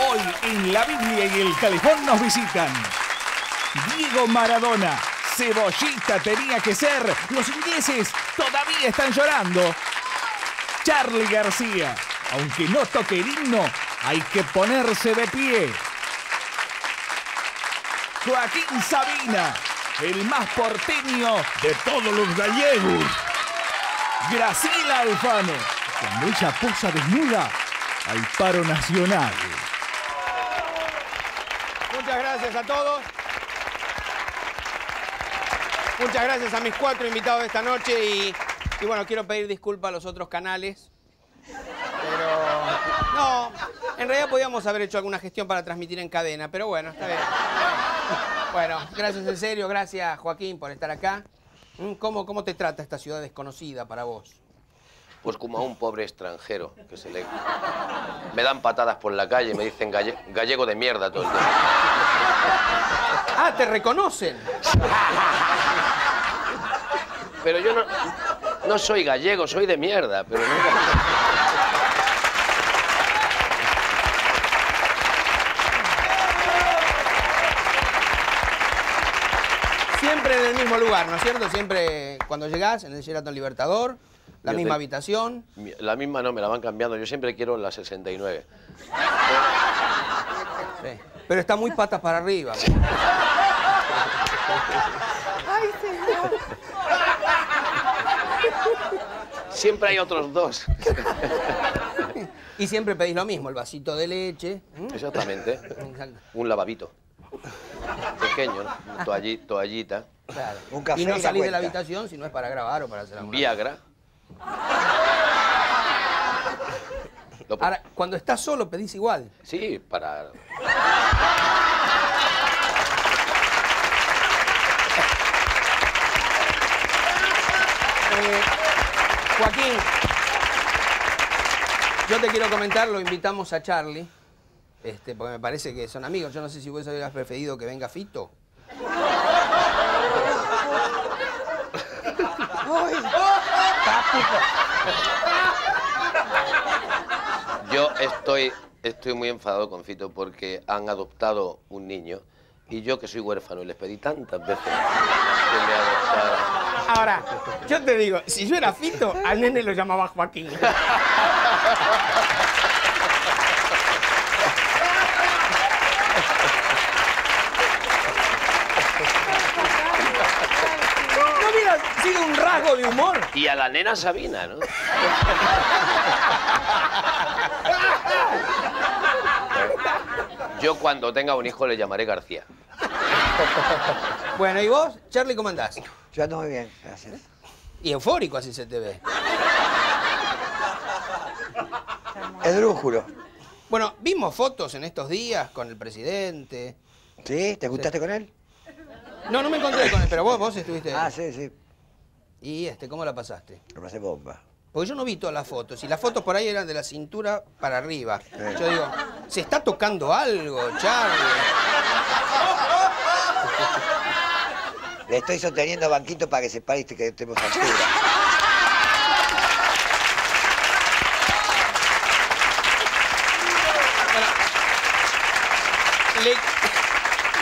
Hoy en la Biblia y el Calefón nos visitan Diego Maradona. Cebollita tenía que ser. Los ingleses todavía están llorando. Charlie García. Aunque no toque el himno, hay que ponerse de pie. Joaquín Sabina, el más porteño de todos los gallegos. Graciela Alfano, cuando ella posa desnuda, hay paro nacional. Gracias a todos. Muchas gracias a mis cuatro invitados de esta noche y, y bueno, quiero pedir disculpas a los otros canales. Pero no, en realidad podíamos haber hecho alguna gestión para transmitir en cadena, pero bueno, está bien. Bueno, gracias en serio, gracias Joaquín por estar acá. Mm, ¿Cómo, cómo te trata esta ciudad desconocida para vos? Pues como a un pobre extranjero que se le... Me dan patadas por la calle, me dicen galle- gallego de mierda todo el tiempo. Ah, te reconocen. Pero yo no, no soy gallego, soy de mierda, pero. Siempre en el mismo lugar, ¿no es cierto? Siempre cuando llegás en el Sheraton Libertador, la Yo misma te- habitación. La misma no, me la van cambiando. Yo siempre quiero la 69. Sí. Pero está muy patas para arriba. Siempre hay otros dos. Y siempre pedís lo mismo, el vasito de leche. Exactamente. Exacto. Un lavabito. Pequeño, ¿no? Toalli- toallita. Claro. Un café y no salís de la habitación si no es para grabar o para hacer alguna Viagra. Lo- Ahora, cuando estás solo pedís igual. Sí, para... Eh, Joaquín, yo te quiero comentar, lo invitamos a Charlie, este, porque me parece que son amigos. Yo no sé si vos hubieras preferido que venga Fito. Yo estoy, estoy muy enfadado con Fito porque han adoptado un niño y yo que soy huérfano y les pedí tantas veces que me adoptaran. Ahora, yo te digo, si yo era Fito, al nene lo llamaba Joaquín. No hubiera de humor. Y a la nena Sabina, ¿no? Yo cuando tenga un hijo le llamaré García. Bueno, ¿y vos, Charlie, cómo andás? Yo ando muy bien, gracias. Y eufórico así se te ve. Esdrújulo. Bueno, vimos fotos en estos días con el presidente. ¿Sí? ¿Te juntaste con él? No, no me encontré con él, pero vos, vos estuviste. Ah, sí, sí. ¿Y este, cómo la pasaste? Lo pasé bomba. Porque yo no vi todas las fotos. Y las fotos por ahí eran de la cintura para arriba. Yo digo, ¿se está tocando algo, Charlie? Le estoy sosteniendo Banquito para que se pare y que estemos altura. ¿Le,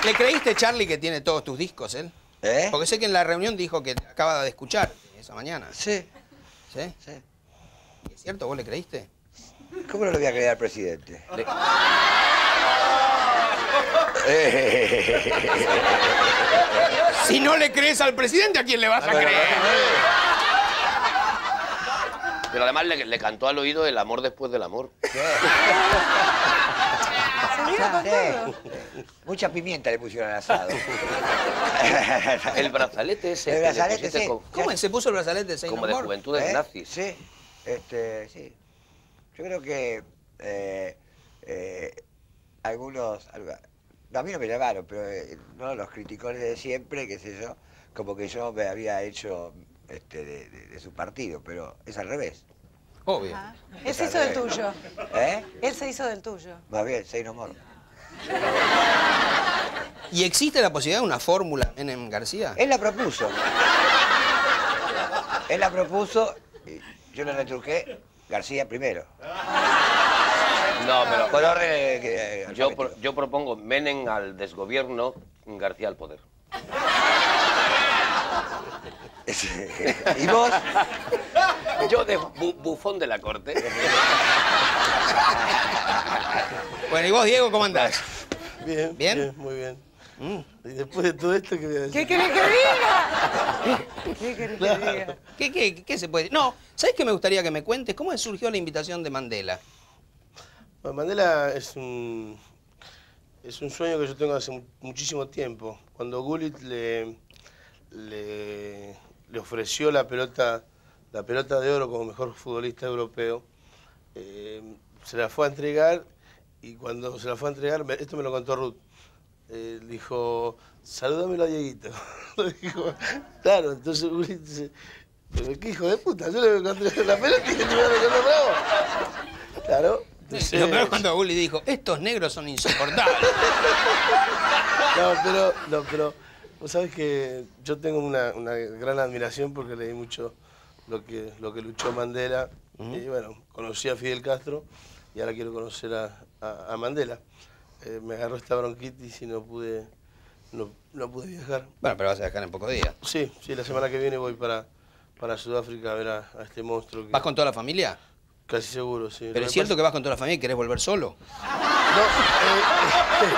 ¿Le creíste, Charlie, que tiene todos tus discos, él? ¿Eh? Porque sé que en la reunión dijo que acaba de escuchar esa mañana. Sí, ¿Sí? sí. ¿Y ¿Es cierto? ¿Vos le creíste? ¿Cómo no lo voy a creer al presidente? Le- Si no le crees al presidente, ¿a quién le vas a creer? Pero además le, le cantó al oído el amor después del amor. Sí. Mucha pimienta le pusieron al asado. El brazalete ese. El brazalete, sí. ¿Cómo se puso el brazalete de Saint Como de juventudes ¿Eh? nazis. Sí, este, sí. Yo creo que eh, eh, algunos, a mí no me llamaron, pero eh, no los criticones de siempre, qué sé yo, como que yo me había hecho este, de, de- de su partido, pero es al revés. Obvio. Ajá. Él se hizo del tuyo. ¿Eh? Él se hizo del tuyo. Más bien, seis no more. ¿Y existe la posibilidad de una fórmula Menem García? Él la propuso. Él la propuso, y yo la retruqué, García primero. No, pero Por orden. eh, eh, yo, pro- yo propongo Menem al desgobierno, García al poder. ¿Y vos? Yo de bu- bufón de la corte. Bueno, ¿y vos, Diego, cómo andás? Bien, ¿Bien? bien, muy bien. Y después de todo esto, ¿qué voy a decir? ¿Qué querés que diga? ¿Qué querés que diga? ¿Qué, qué, qué se puede? No, ¿sabés qué me gustaría que me cuentes? ¿Cómo surgió la invitación de Mandela? Bueno, Mandela es un, es un sueño que yo tengo hace mu- muchísimo tiempo. Cuando Gullit le, le, le ofreció la pelota, la pelota de oro como mejor futbolista europeo, eh, se la fue a entregar y cuando se la fue a entregar, me- esto me lo contó Ruth, eh, dijo, salúdamelo a Dieguito. dijo, claro, entonces Gullit dice, pero qué hijo de puta, yo le encontré la pelota y le tuve que bravo. Claro. entonces- Lo peor es cuando Gulli dijo, estos negros son insoportables. No, pero, no, pero vos sabés que yo tengo una, una gran admiración porque leí mucho lo que, lo que luchó Mandela. Y bueno, conocí a Fidel Castro y ahora quiero conocer a, a- a Mandela. Eh, me agarró esta bronquitis y no pude, no, no pude viajar. Bueno, pero vas a dejar en pocos días. Sí, sí, la semana que viene voy para, para Sudáfrica a ver a, a este monstruo. Que, ¿Vas con toda la familia? Casi seguro, sí. Pero es cierto que vas con toda la familia y querés volver solo. No, eh,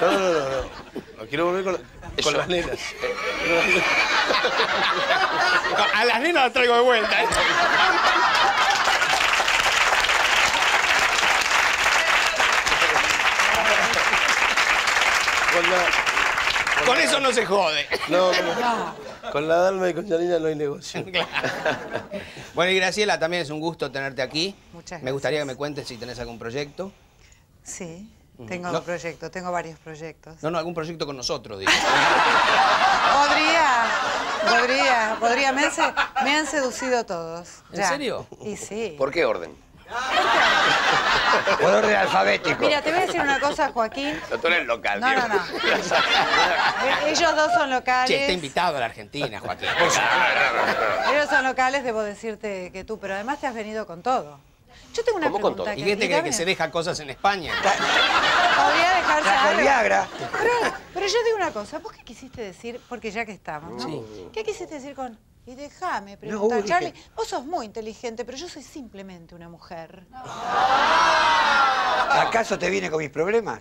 no, no, no, no, no. No, quiero volver con, la- con Eso. las nenas. A las nenas las traigo de vuelta. ¿eh? Con la, Con eso no se jode. no, con, con la Dalma y con Janina no hay negocio. Bueno, y Graciela, también es un gusto tenerte aquí. Muchas Me gustaría que gracias. me cuentes si tenés algún proyecto. Sí, tengo No. un proyecto, tengo varios proyectos. No, no, algún proyecto con nosotros, digo. Podría, podría, podría. Me han, se- me han seducido todos. ¿En ya. serio? Y sí. ¿Por qué orden? Por orden alfabético. Mira, te voy a decir una cosa, Joaquín. No, tú eres local, No, no, no. Ellos dos son locales. Che, está invitado a la Argentina, Joaquín. Ellos son locales, debo decirte que tú, pero además te has venido con todo. Yo tengo una ¿Cómo con pregunta. todo? ¿Y que- que se deja cosas en España? Podría dejarse algo. Viagra. Pero, pero yo digo una cosa, ¿vos qué quisiste decir? Porque ya que estamos, ¿no? Sí. ¿Qué quisiste decir con.? Y déjame preguntar, Charlie, vos sos muy inteligente, pero yo soy simplemente una mujer. ¿Acaso te viene con mis problemas?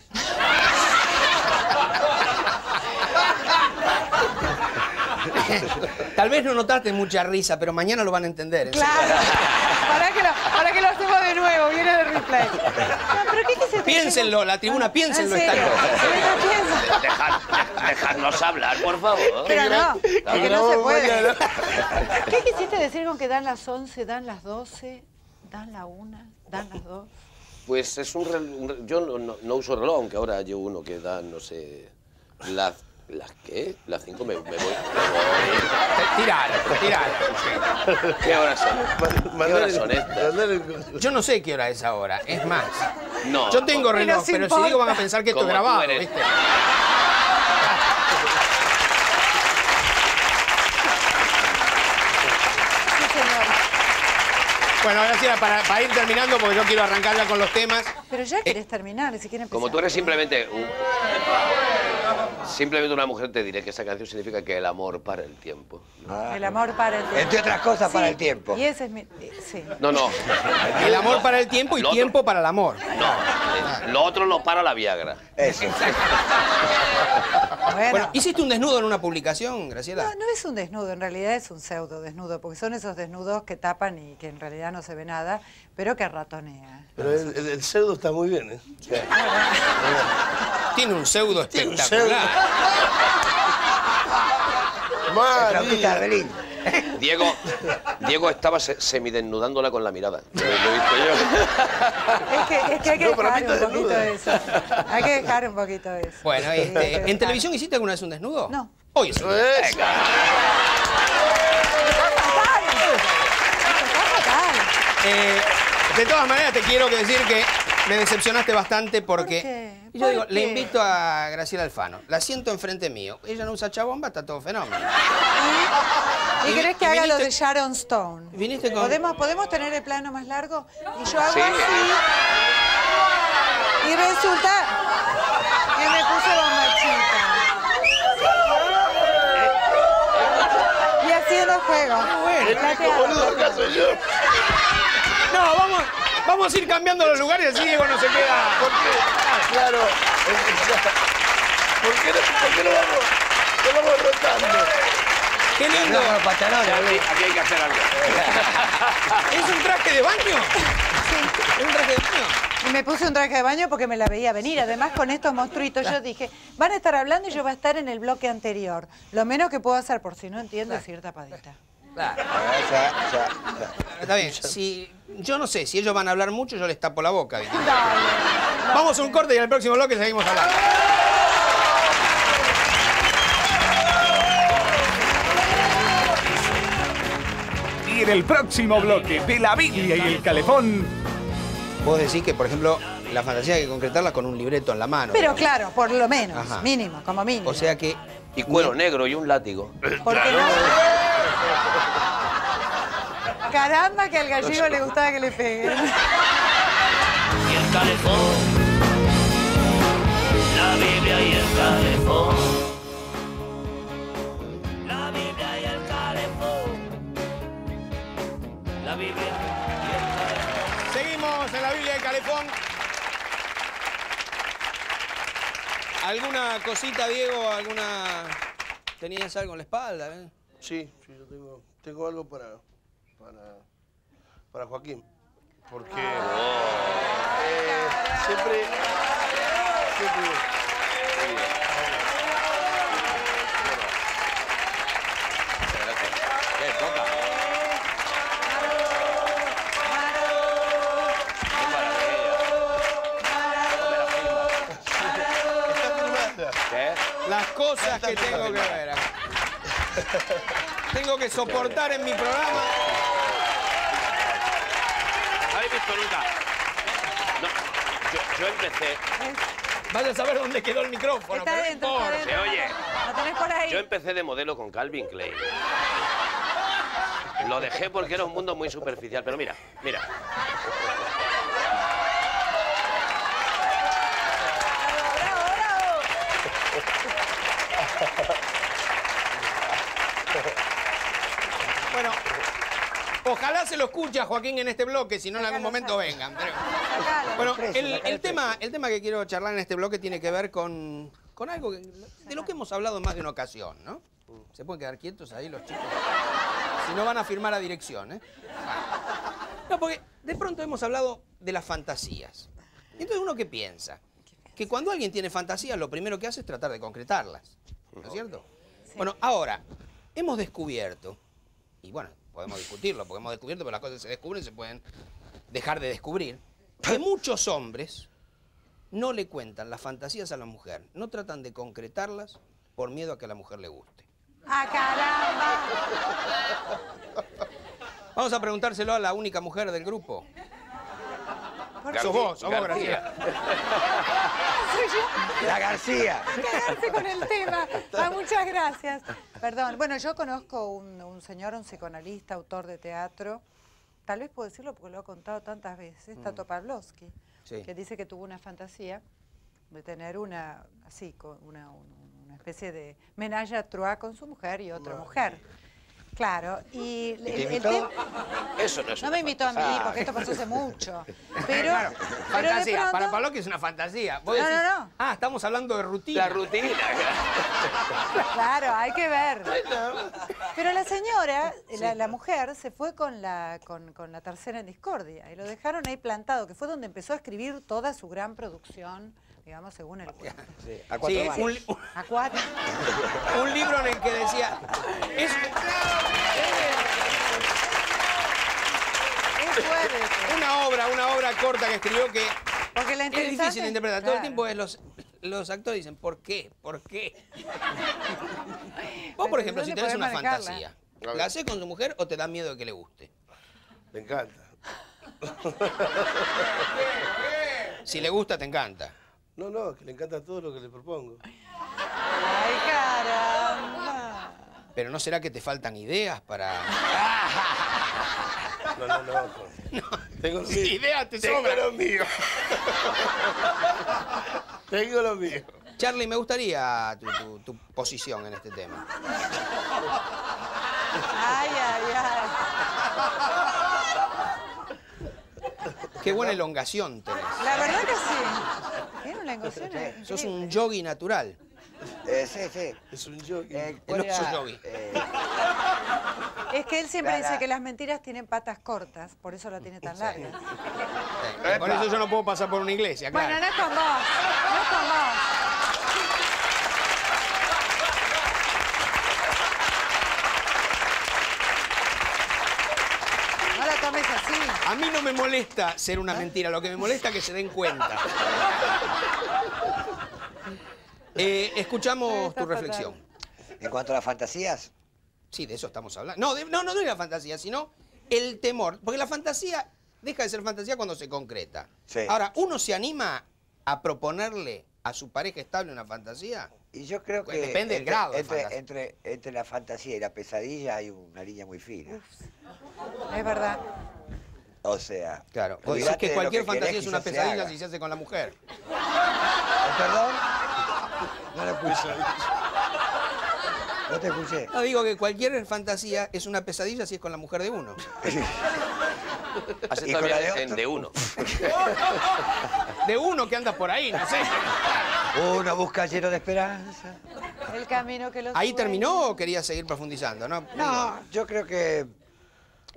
Tal vez no notaste mucha risa, pero mañana lo van a entender. ¿en serio? Claro. ¿Para que, lo, para que lo de nuevo, viene de replay. No, pero ¿qué Piénsenlo, la tribuna, Ah, piénsenlo ¿En esta. Dejad- dejadnos hablar, por favor. Pero no, porque no se puede. ¿Qué quisiste decir con que dan las 11, dan las 12, dan la 1, dan las 2? Pues es un, rel- un re- yo no, no- no uso reloj, aunque ahora llevo uno que da, no sé, las las qué, las 5 me, me voy. me voy. Tiralo, tiralo. ¿Qué horas son? ¿Qué horas son estas? Yo no sé qué hora es ahora, es más. No. Yo tengo Pero reloj, sin pero si digo van a pensar que esto es Como tú grabado, eres. ¿viste? Sí, señor. Bueno, Graciela, para, para ir terminando, porque yo quiero arrancar ya con los temas. Pero ya querés terminar, si quieren Como tú eres simplemente un- simplemente una mujer, te diré que esa canción significa que el amor para el tiempo. El amor para el tiempo. Entre otras cosas, para el tiempo. Y ese es mi... eh, Sí. No, no. El amor para el tiempo y Lo otro- tiempo para el amor. No. eh, Lo otro lo para la Viagra. Eso. Bueno, Bueno, ¿hiciste un desnudo en una publicación, Graciela? no, no es un desnudo, en realidad es un pseudo desnudo, porque son esos desnudos que tapan y que en realidad no se ve nada, pero que ratonea. Pero el, el- el pseudo está muy bien, ¿eh? Tiene un pseudo Tiene un espectacular. El María. de. Diego, Diego estaba se- semidesnudándola con la mirada. Lo he visto yo. Es que, es que hay que No, dejar un está poquito desnuda. eso. Hay que dejar un poquito eso. Bueno, Sí, hay que este, ¿en dejar. televisión hiciste alguna vez un desnudo? No. Hoy sí. Es- Está fatal. Eh, de todas maneras, te quiero decir que me decepcionaste bastante porque. ¿Por qué? Y yo ¿Por digo, le invito a Graciela Alfano. La siento enfrente mío. Ella no usa chabomba, está todo fenómeno. ¿Y Y- querés que y haga lo de Sharon Stone? viniste con- ¿Podemos, ¿Podemos tener el plano más largo? Y yo hago Sí. así. resulta que me puso bombachita. Y haciendo juego. Plateado. Boludo, acá soy yo. No, vamos, vamos a ir cambiando los lugares así Diego no se queda. ¿Por qué? Claro. ¿Por qué no, por qué no vamos, no vamos rotando? Qué lindo. No, pantalones, Aquí, hay que hacer algo. ¿Es un traje de baño? Sí. ¿Es un traje de baño? Y me puse un traje de baño porque me la veía venir. Además, con estos monstruitos, yo dije, van a estar hablando y yo voy a estar en el bloque anterior. Lo menos que puedo hacer, por si no entiendo, es ir tapadita. Claro. Ah, ya, ya, ya. Está bien. Si, yo no sé, si ellos van a hablar mucho, yo les tapo la boca. Vamos a un corte y en el próximo bloque seguimos hablando. Y en el próximo bloque de la Biblia y el calefón, Vos decís que, por ejemplo, la fantasía hay que concretarla con un libreto en la mano. Pero claro, por lo menos, Ajá. mínimo, como mínimo. O sea que Y cuero negro y un látigo. Porque no. Caramba, que al gallego le gustaba que le peguen. y el calefón. La Biblia y el calefón. La Biblia y el calefón. La Biblia y el calefón. Seguimos en la Biblia del Calefón. ¿Alguna cosita, Diego? ¿Alguna. ¿Tenías algo en la espalda? eh? Sí, sí, yo tengo, tengo algo para, para, para Joaquín. Porque eh, siempre, siempre. Las cosas que tengo que ver. Tengo que soportar en mi programa. ¿No habéis visto nunca? No, yo, yo empecé, Vaya a saber dónde quedó el micrófono. Está pero dentro, importa. está se oye. Lo tenés por ahí. Yo empecé de modelo con Calvin Klein. Lo dejé porque era un mundo muy superficial, pero mira, mira. Bueno, ojalá se lo escuche a Joaquín en este bloque, si no en algún momento vengan. Bueno, el, sacar el el tema, el tema que quiero charlar en este bloque tiene que ver con, con algo que- de lo que hemos hablado en más de una ocasión, ¿no? Se pueden quedar quietos ahí los chicos. Si no van a firmar a dirección, ¿eh? No, porque de pronto hemos hablado de las fantasías. Y entonces uno qué piensa? Que cuando alguien tiene fantasías, lo primero que hace es tratar de concretarlas. ¿No es cierto? Bueno, ahora, hemos descubierto, y bueno, podemos discutirlo, porque hemos descubierto que las cosas se descubren y se pueden dejar de descubrir, que muchos hombres no le cuentan las fantasías a la mujer, no tratan de concretarlas por miedo a que a la mujer le guste. ¡Ah, caramba! Vamos a preguntárselo a la única mujer del grupo. ¿Por Sos vos, sos vos. Graciela. La García. quedarse con el tema. Ah, muchas gracias. Perdón. Bueno, yo conozco un, un señor, un psicoanalista, autor de teatro. Tal vez puedo decirlo porque lo he contado tantas veces, Tato Pavlovsky, Sí. que dice que tuvo una fantasía de tener una, así, con una, un- una especie de menage à trois con su mujer y otra mujer. Claro, y el- el invitó? Eso no es no me invitó a mí porque esto pasó hace mucho. Pero, pero de Fantasía, pronto- para Pablo que es una fantasía. Vos No, decís, no, no. Ah, estamos hablando de rutina. La rutina. Claro, hay que ver. Pero la señora, la, la mujer, se fue con la, con, con la tercera en discordia y lo dejaron ahí plantado, que fue donde empezó a escribir toda su gran producción, digamos, según el cuento. Sí, a Sí, cuatro manos. un, un- A cuatro. un libro en el que decía. Es, una obra, una obra corta que escribió que Porque la es difícil de interpretar. Todo el tiempo es los, los actores dicen, ¿por qué? ¿Por qué? Vos, por ejemplo, si ¿Dónde tenés una manejarla? fantasía, ¿la haces con tu mujer o te da miedo de que le guste? Me encanta. Si le gusta, te encanta. No, no, que le encanta todo lo que le propongo. Ay, caramba. Pero ¿no será que te faltan ideas para...? No, no, no. Tengo lo mío. Ideas te Tengo sobran. lo mío. Tengo lo mío. Charlie, me gustaría tu, tu- tu posición en este tema. Ay, ay, ay. Qué buena elongación tenés. La verdad que sí. Tiene una engoción Sos un yogi natural. Eh, sí, sí. Es un jockey. Eh, ¿cuál El oso era? yogi. Eh, Es que él siempre La- la- dice que las mentiras tienen patas cortas, por eso la tiene tan larga. Eh, Por eso yo no puedo pasar por una iglesia, claro. Bueno, no es con vos, no es con vos. No la tomes así. A mí no me molesta ser una mentira, lo que me molesta es que se den cuenta. Eh, escuchamos Está tu fatal. reflexión. en cuanto a las fantasías, Sí, de eso estamos hablando. No, de- no, no de la fantasía, sino el temor. Porque la fantasía deja de ser fantasía cuando se concreta. Sí. Ahora, ¿uno se anima a proponerle a su pareja estable una fantasía? y yo creo Pues que depende del grado entre, entre, entre la fantasía y la pesadilla hay una línea muy fina. Es verdad. O sea, Claro. O decís que cualquier que querés, fantasía es una pesadilla si se hace con la mujer. ¿Eh, ¿Perdón? No lo escuché. No te escuché. No, digo que cualquier fantasía es una pesadilla si es con la mujer de uno. Hace ¿Y con todavía la de en de uno. De uno que anda por ahí, no sé. Uno busca lleno de esperanza. El camino que los ¿Ahí terminó o quería seguir profundizando? No, No, yo creo que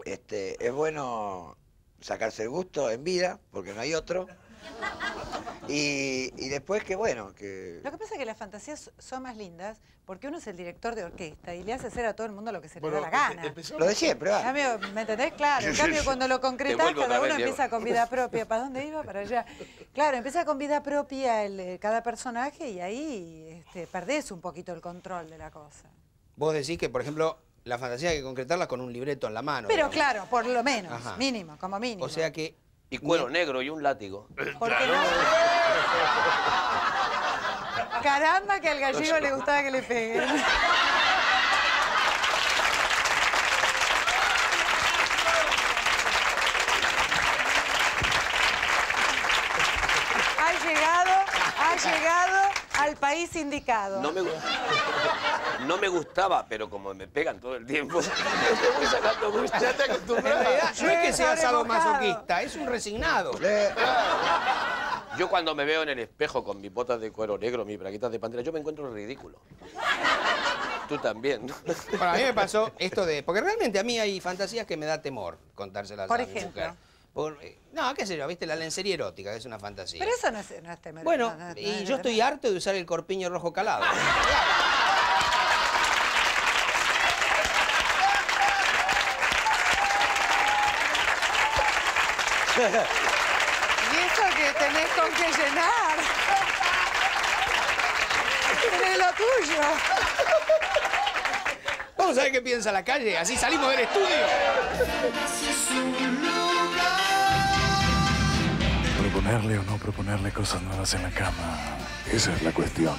este, es bueno sacarse el gusto en vida, porque no hay otro. Y, y después que bueno, que... Lo que pasa es que las fantasías son más lindas porque uno es el director de orquesta y le hace hacer a todo el mundo lo que se le da la gana. Lo de siempre, En va. cambio, ¿me entendés? Claro, en cambio cuando lo concretás, cada uno vez, Diego. empieza con vida propia. ¿Para dónde iba? Para allá. Claro, empieza con vida propia el, eh, cada personaje y ahí este, perdés un poquito el control de la cosa. Vos decís que, por ejemplo, la fantasía hay que concretarla con un libreto en la mano. Pero digamos. claro, por lo menos, Ajá. mínimo, como mínimo. O sea que... Y cuero negro y un látigo. Porque no- Caramba que al gallego le gustaba que le peguen. Ha llegado, ha llegado al país indicado. No me, no me gustaba, pero como me pegan todo el tiempo, te voy sacando gusto. Ya te En acostumbrado. realidad, no es que sobremojado. sadomasoquista, es un resignado. Le- Yo cuando me veo en el espejo con mis botas de cuero negro, mis braguitas de pantera, yo me encuentro ridículo. Tú también. Para mí me pasó esto de... Porque realmente a mí hay fantasías que me da temor contárselas Por a mi ejemplo. mujer. Por- eh, no, qué sé yo, viste, la lencería erótica, que es una fantasía. Pero eso no es, no es temer- Bueno, no- no- no y es yo estoy harto de usar el corpiño rojo calado. Y eso que tenés con qué llenar. Tenés lo tuyo. Vamos a ver qué piensa la calle, así salimos del estudio. Proponerle o no proponerle cosas nuevas en la cama. Esa es la cuestión.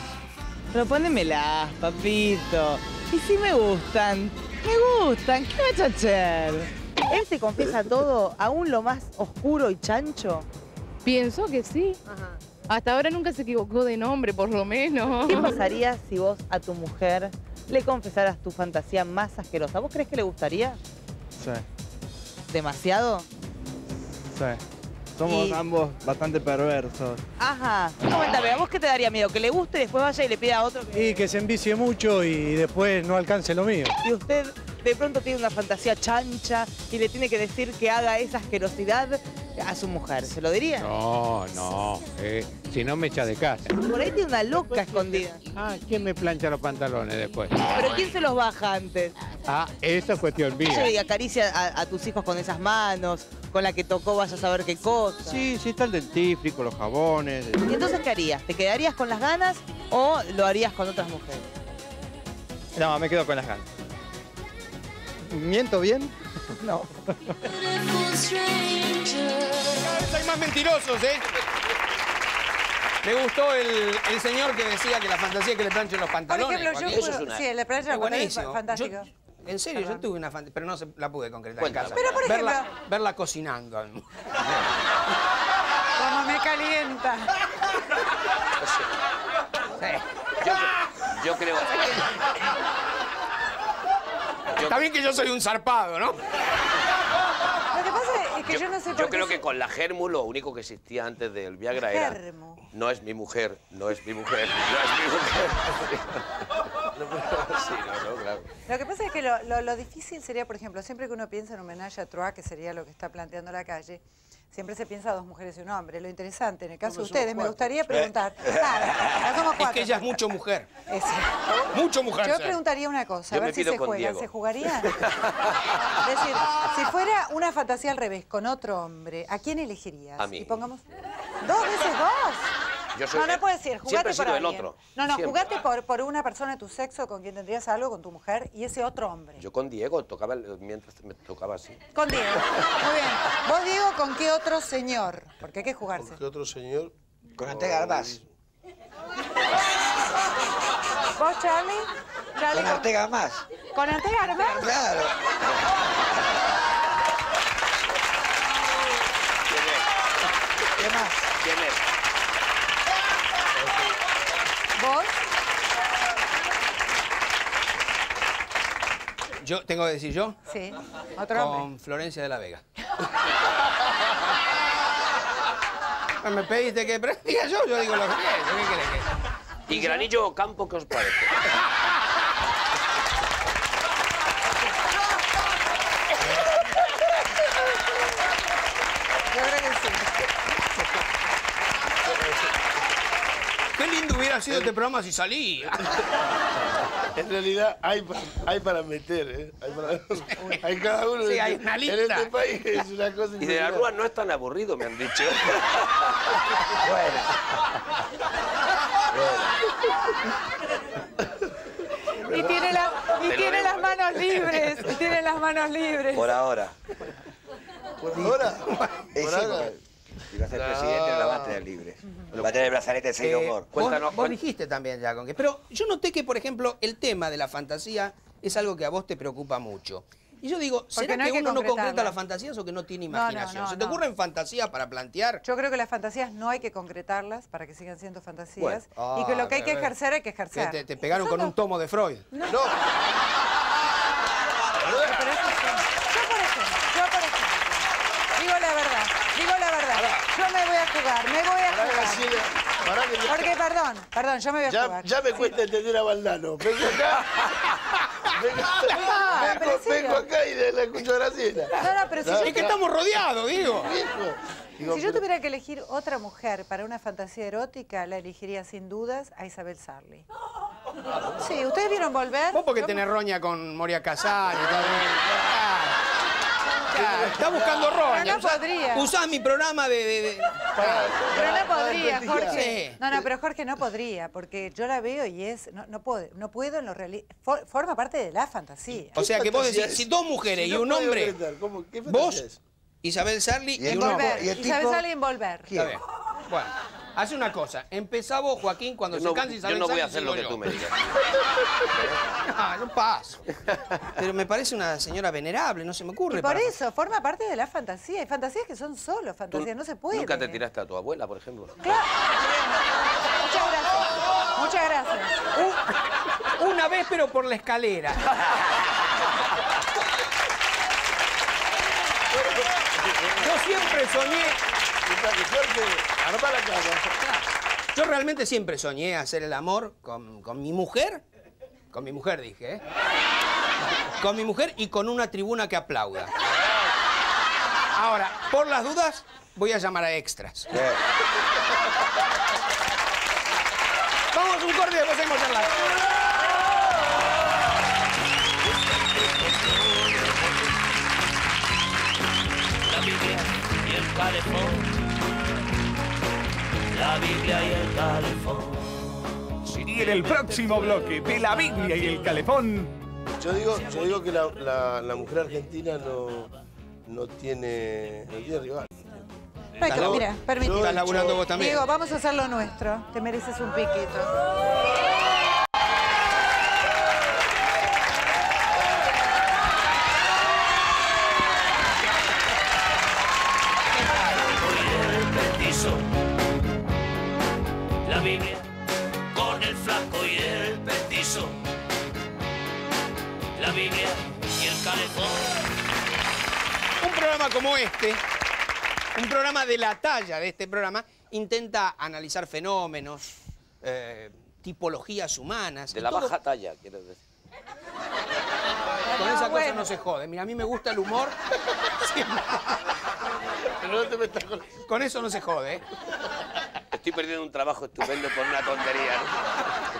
Propónemelas, papito. Y si me gustan, me gustan, ¿qué vas a hacer? ¿Él te confiesa todo, aún lo más oscuro y chancho? Pienso que sí. Hasta ahora nunca se equivocó de nombre, por lo menos. ¿Qué pasaría si vos a tu mujer le confesaras tu fantasía más asquerosa? ¿Vos crees que le gustaría? Sí, ¿Demasiado? sí. Somos Y- ambos bastante perversos. Ajá. Coméntame, ¿a vos qué te daría miedo? ¿Que le guste y después vaya y le pida a otro? que- Y que se envicie mucho y después no alcance lo mío. Y usted de pronto tiene una fantasía chancha y le tiene que decir que haga esa asquerosidad a su mujer. ¿Se lo diría? No, no. eh, si no me echa de casa. Por ahí tiene una loca escondida. Ah, ¿quién me plancha los pantalones después? ¿Pero quién se los baja antes? Ah, esa es cuestión mía. y acaricia a, a tus hijos con esas manos, con la que tocó vaya a saber qué cosa. Sí, sí está el dentífrico, los jabones. ¿Y entonces qué harías? ¿Te quedarías con las ganas o lo harías con otras mujeres? No, me quedo con las ganas. ¿Miento bien? No. Cada vez hay más mentirosos, ¿eh? Me gustó el, el señor que decía que la fantasía es que le planchen los Por pantalones. ejemplo, yo es puedo- una- sí, el de playa Es de Guadalupe, buenísimo. fantástico. Yo- en serio, yo tuve una fantasía, pero no se la pude concretar Cuéntala. en casa. Pero, por ejemplo- verla cocinando. Como me calienta. Yo, yo creo. Está bien que yo soy un zarpado, ¿no? Lo que pasa es que yo, no sé por Yo qué creo se- que con la Germu lo único que existía antes del Viagra era. Germu. No es mi mujer, no es mi mujer, no es mi mujer. Sí, no, no, claro. Lo que pasa es que lo, lo- lo difícil sería, por ejemplo, siempre que uno piensa en homenaje a Troa, que sería lo que está planteando la calle, siempre se piensa dos mujeres y un hombre. Lo interesante, en el caso de ustedes, me gustaría preguntar. Claro, ya somos Es que ella es mucho mujer. Es- Mucho mujer. Yo ser. preguntaría una cosa, Yo a ver si se juegan. Diego. ¿Se jugarían? es decir, si fuera una fantasía al revés, con otro hombre, ¿a quién elegirías? A mí. Y pongamos. ¿Dos veces dos? Yo soy- no, no puede ser. siempre Jugate por el otro, No, no, siempre. jugate por, por una persona de tu sexo con quien tendrías algo, con tu mujer, y ese otro hombre. Yo con Diego tocaba el- mientras me tocaba así. Con Diego. Muy bien. Vos, Diego, ¿con qué otro señor? Porque hay que jugarse. ¿Qué otro señor? Con Ortega Armas. ¿Vos, Charlie? Charlie Con Ortega Armas. ¿Con Ortega Armas? Claro. ¿Qué más? ¿Quién es? ¿Vos? Yo tengo que decir yo. Sí. Otro hombre. Con Florencia de la Vega. Me pediste que diga yo, yo digo lo que. ¿Qué querés que? ¿Y Granillo Ocampo qué os parece? Yo creo que sí. Qué lindo hubiera sido este programa si salía. En realidad hay, hay para meter, ¿eh? Hay, para- hay cada uno. Sí, en hay este- una En lista. este país es una cosa Y de la. Rúa no es tan aburrido, me han dicho. Y tiene, la- y tiene digo, las manos libres. Y tiene las manos libres. Por ahora. Por ahora. Por ahora. porque Si va a ser presidente, no la va a tener libre. Lo va a tener el brazalete de Sailor Eh, vos, Cuéntanos, vos cuen- dijiste también ya con que. Pero yo noté que, por ejemplo, el tema de la fantasía es algo que a vos te preocupa mucho. Y yo digo, ¿será Porque no hay que que uno no concreta las fantasías o que no tiene No, no, imaginación? no, ¿Se te no. ocurren fantasías para plantear? Yo creo que las fantasías no hay que concretarlas para que sigan siendo fantasías. Bueno. y que lo que hay Ah, que ejercer hay que ejercer. te, te pegaron con un tomo de Freud. No. Pero eso sí. Yo por ejemplo, yo por ejemplo, digo la verdad, digo la verdad. Yo me voy a jugar, me voy a Pará que ya- Porque, perdón, perdón, yo me voy a Ya, jugar. ya me cuesta entender a Valdano. Vengo acá. Vengo, acá y le, le escucho a Graciela. No, no, pero si No, yo- Es que estamos rodeados, digo. Si yo tuviera que elegir otra mujer para una fantasía erótica, la elegiría sin dudas a Isabel Sarli. Sí, ¿ustedes vieron Volver? Vos porque tenés roña con Moria Casal y tal. Estás buscando roña. Pero no Usás- podría. Usás mi programa de... de- de- Pero no podría. Jorge. Sí. No, no, pero Jorge no podría, porque yo la veo y es. No, no puedo, no puedo en lo for- Forma parte de la fantasía. O sea que vos decís, si dos mujeres Si y un hombre, ¿cómo? ¿Qué vos, es? Isabel Sarli Y y, el tipo- Isabel Sarli envolver. Está bien. Bueno, hace una cosa. Empezá vos, Joaquín, cuando Yo se no, canse yo Isabel no voy a hacer lo que yo. tú me digas. Ah, no paso. Pero me parece una señora venerable, no se me ocurre. Y por para- eso, forma parte de la fantasía. Hay fantasías que son solo fantasías, no se puede. Nunca te tiraste a tu abuela, por ejemplo. Claro. Muchas gracias. Muchas gracias. Un- una vez, pero por la escalera. Yo siempre soñé, La yo realmente siempre soñé hacer el amor con, con mi mujer. Con mi mujer, dije, ¿eh? Con mi mujer y con una tribuna que aplauda. Ahora, por las dudas, voy a llamar a extras. Vamos un corte y después seguimos charlando. La Biblia y el calefón. La Biblia y el calefón. Y en el próximo bloque de la Biblia y el calefón, Yo digo, yo digo que la, la- la mujer argentina no, no, tiene, no tiene rival. Mira, permitime. yo- Estás laburando vos también. Diego, vamos a hacer lo nuestro. Te mereces un piquito. Este, un programa de la talla de este programa, intenta analizar fenómenos, eh, tipologías humanas. De la todo- baja talla, quieres decir. Con esa cosa bueno. no se jode. Mira, a mí me gusta el humor. Sí. Pero no te metas con Con eso no se jode. ¿eh? Estoy perdiendo un trabajo estupendo por una tontería. ¿no?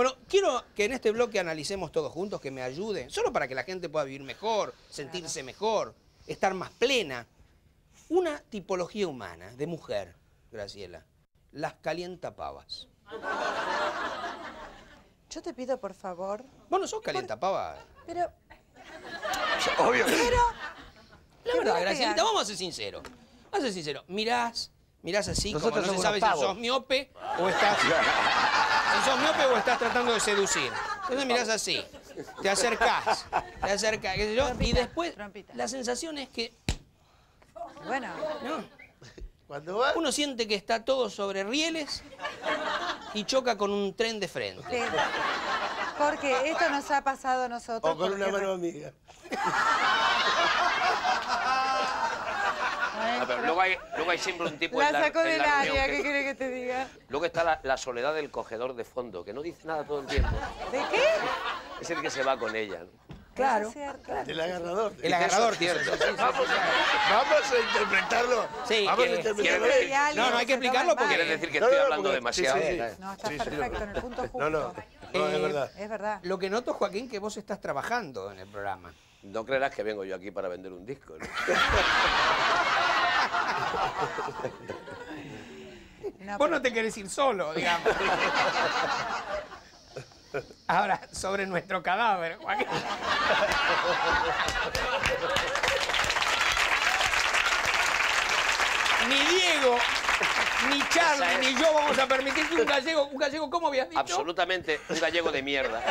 Bueno, quiero que en este bloque analicemos todos juntos, que me ayuden, solo para que la gente pueda vivir mejor, sentirse mejor, estar más plena. Una tipología humana de mujer, Graciela, las calientapavas. Yo te pido, por favor, Vos no sos calientapavas. pero... Obvio. Pero... La ¿Qué verdad, Gracielita, vamos a ser sinceros. Vamos a ser sinceros. Mirás, mirás así, Nosotros como no se sabe si sos miope o estás... si sos miope o estás tratando de seducir. Entonces mirás así, te acercás, te acercás, qué sé yo, y después trompita. la sensación es que Bueno, no, Cuando va, uno siente que está todo sobre rieles y choca con un tren de frente. sí. Porque esto nos ha pasado a nosotros. o con una mano amiga. Pero luego, hay, luego hay siempre un tipo La en la, sacó en del área, que- ¿qué quiere que te diga? Luego está la, la soledad del cogedor de fondo, que no dice nada todo el tiempo. ¿De qué? Es el que se va con ella. ¿no? Claro. El agarrador. El agarrador, Cierto. Vamos a interpretarlo. Sí, Vamos que- a interpretarlo. No, no, hay que explicarlo porque- Quiere baile. decir que No, estoy no, hablando porque- demasiado. sí, sí, sí. No, sí, perfecto, en el punto justo. No, no. No, Eh, es verdad. Es verdad. Lo que noto, Joaquín, que vos estás trabajando en el programa. No creerás que vengo yo aquí para vender un disco. ¿no? No, Vos pero- no te querés ir solo, digamos. Ahora, sobre nuestro cadáver, Joaquín. Ni Diego, ni Charlie, es. ni yo vamos a permitir que un gallego, un gallego, ¿cómo habías dicho? Absolutamente un gallego de mierda.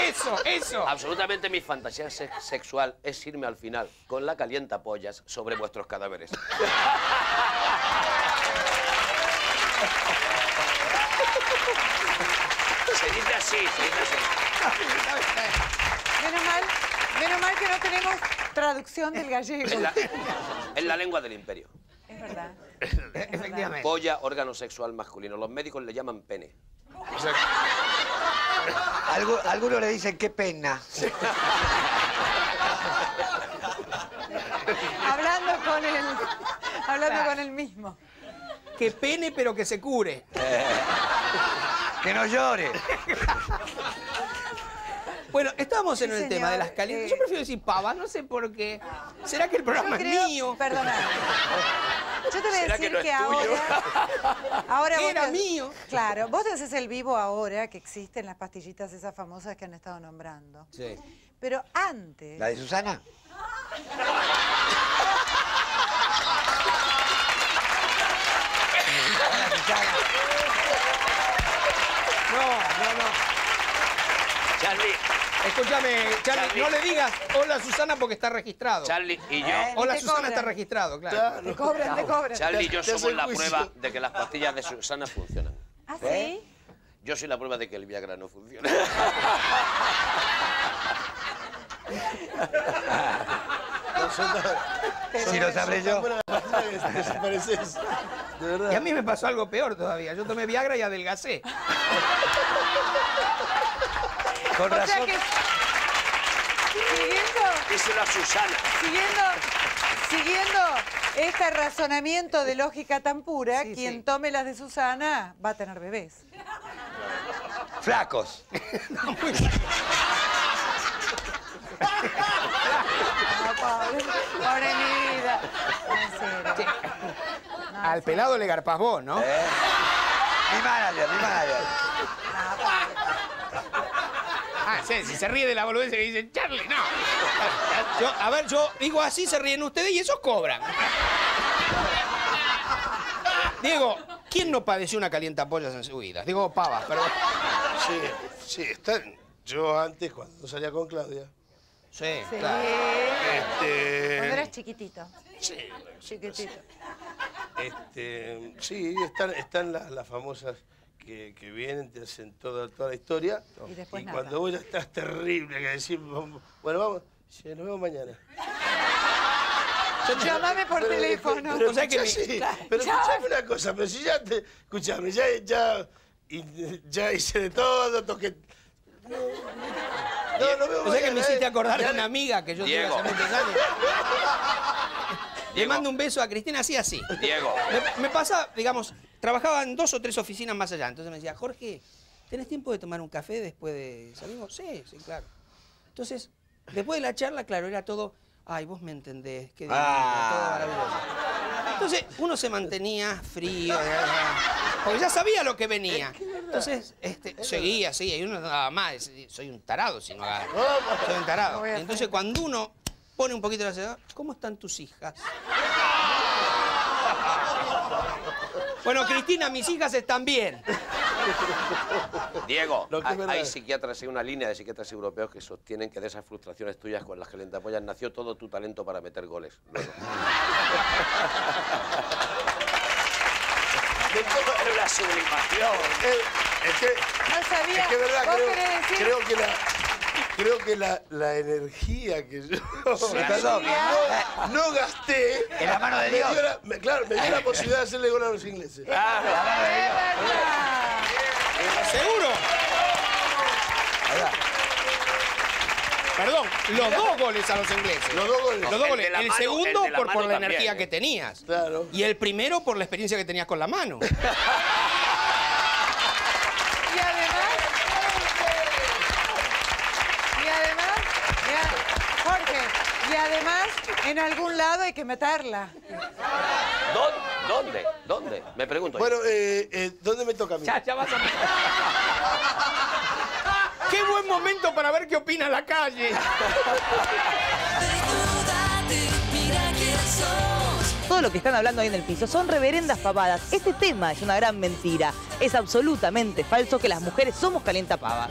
Eso, eso. Absolutamente mi fantasía se- sexual es irme al final con la calienta pollas sobre vuestros cadáveres. Se dice así, se dice así. Menos mal, menos mal que no tenemos traducción del gallego. Es la, es la lengua del imperio. Es verdad. Efectivamente. Polla, órgano sexual masculino. Los médicos le llaman pene. Algu- algunos le dicen qué pena. Hablando con el, hablando con el mismo. Que pene, pero que se cure. Que no llore. Bueno, estamos en el tema de las calientes. Eh, Yo prefiero decir pava, no sé por qué. ¿Será que el programa es mío? Perdona. Yo te voy a ¿Será que decir no que, ahora. Ahora vos Era te- mío. Claro, vos te haces el vivo ahora que existen las pastillitas esas famosas que han estado nombrando. Sí. Pero antes. ¿La de Susana? No, no. Charlie, Escúchame, Charlie, Charlie. no le digas hola Susana porque está registrado. Charlie y yo. ¿Eh? Hola Te Susana cobran. está registrado, claro. Claro. Te cobran, te cobran. Charlie y yo somos la juicio. prueba de que las pastillas de Susana funcionan. ¿Ah, sí? Yo soy la prueba de que el Viagra no funciona. Si lo sabré yo. De verdad. Y a mí me pasó algo peor todavía. Yo tomé Viagra y adelgacé. Con O sea que. Siguiendo, Díselo a Susana. siguiendo, siguiendo este razonamiento de lógica tan pura, Sí, quien sí. tome las de Susana va a tener bebés. Flacos. Ah, pobre, pobre mi vida. No, en serio. No, Al pelado le garpás vos, ¿no? ¿Eh? Mi manager, mi manager. Sí, si se ríe de la boludez que dicen Charlie, no. Yo, a ver, yo digo así, se ríen ustedes y esos cobran. Diego, ¿quién no padeció una calientapollas en su vida? Digo, pava, pero... Sí, sí, está. Yo antes, cuando salía con Claudia, Sí, Sí. claro. Cuando este. eras chiquitito. Sí, Chiquitito. Este, sí, están, están las, las famosas que, que vienen, te hacen toda, toda la historia. Y después nada. cuando vos ya estás terrible, que decís, bueno, vamos, nos vemos mañana. Llamame por Pero, teléfono. Pero, O sea que escuchá, mi- sí, pero ya. escuchame una cosa, pero si ya te. Escuchame, ya, ya, ya hice de todo, toqué. No, no veo O sea que me hiciste eh. acordar de una amiga que yo tuve Diego. hace muchos años. Le Diego. mando un beso a Cristina así, así. Diego. Me, me pasa, digamos, trabajaba en dos o tres oficinas más allá. Entonces me decía, Jorge, ¿tenés tiempo de tomar un café después de salimos? Sí, sí, claro. Entonces, después de la charla, claro, era todo, ay, vos me entendés, qué divino, Ah. todo maravilloso. Entonces, uno se mantenía frío, porque ya sabía lo que venía. Entonces, este, seguía, seguía, y uno nada más, soy un tarado si no haga. Soy un tarado. Y entonces, cuando uno pone un poquito la acelerador, ¿cómo están tus hijas? Bueno, Cristina, mis hijas están bien. Diego, es hay, psiquiatras, hay una línea de psiquiatras europeos que sostienen que de esas frustraciones tuyas con las que le apoyan nació todo tu talento para meter goles. Luego. Era una sublimación. Es que, No sabía. es que es verdad, ¿Vos creo, decir? creo que la. Creo que la, la energía que yo no, no gasté. En la mano de me Dios. dio la- me- claro, me dio la posibilidad de hacerle gol a los ingleses. ¿Seguro? Perdón, los dos goles a los ingleses. Los dos goles. Los dos El goles. El mano- segundo el por, por la también, energía ¿eh? que tenías. Claro. Y el primero por la experiencia que tenías con la mano. Y además. Y además. y a- Jorge, y además, en algún lado hay que meterla. ¿Dónde? ¿Dónde? ¿Dónde? Me pregunto. yo. Bueno, eh, eh, ¿dónde me toca a mí? Ya, ya vas a ¡Qué buen momento para ver qué opina la calle! Todo lo que están hablando ahí en el piso son reverendas pavadas. Este tema es una gran mentira. Es absolutamente falso que las mujeres somos calientapavas.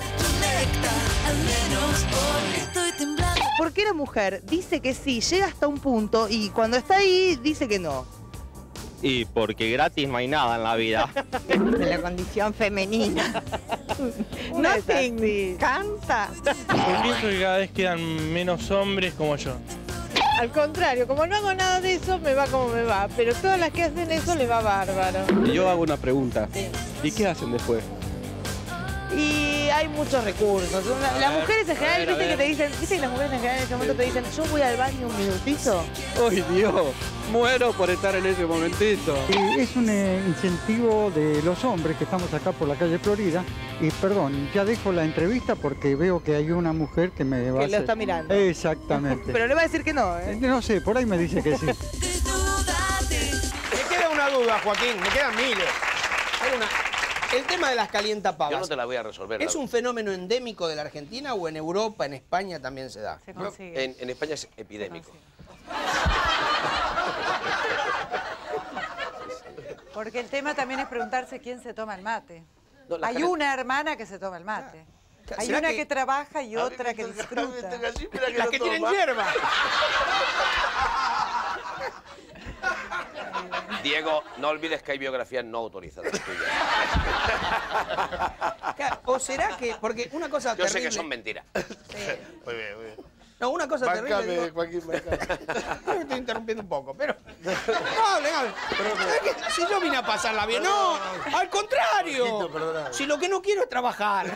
Porque la mujer dice que sí, llega hasta un punto y cuando está ahí dice que no. Y porque gratis no hay nada en la vida. de la condición femenina. ¿No te encanta? Pienso que cada vez quedan menos hombres como yo. Al contrario, como no hago nada de eso, me va como me va. Pero todas las que hacen eso les va bárbaro. Yo hago una pregunta. ¿Y qué hacen después? Y hay muchos recursos. Una- las mujeres en general, a ver, viste que te dicen, viste que las mujeres en general en ese momento te dicen, yo voy al baño un minutito. ¡Ay, Dios! Muero por estar en ese momentito. Y es un eh, incentivo de los hombres que estamos acá por la calle Florida. Y perdón, ya dejo la entrevista porque veo que hay una mujer que me va a Que lo hacer- está mirando. Exactamente. Pero le va a decir que no, ¿eh? No sé, por ahí me dice que sí. Me queda una duda, Joaquín, me quedan miles. Era una- El tema de las calientapavas. Yo no te la voy a resolver. ¿Es la- un fenómeno endémico de la Argentina o en Europa, en España también se da? Se consigue. en, en España es epidémico. Porque el tema también es preguntarse quién se toma el mate. No, Hay una hermana que se toma el mate. Hay ¿Será una que- que, trabaja y otra que disfruta. así, mira Las no que tienen hierba. Diego, no olvides que hay biografías no autorizadas tuyas. ¿O será que.? Porque una cosa Yo sé que son mentiras. Muy bien, muy bien. No, una cosa terrible. Digo- Joaquín. Me estoy interrumpiendo un poco, pero. No, hable, hable. Es que si yo vine a pasarla bien, no, al contrario. Perdóname. Si lo que no quiero es trabajar.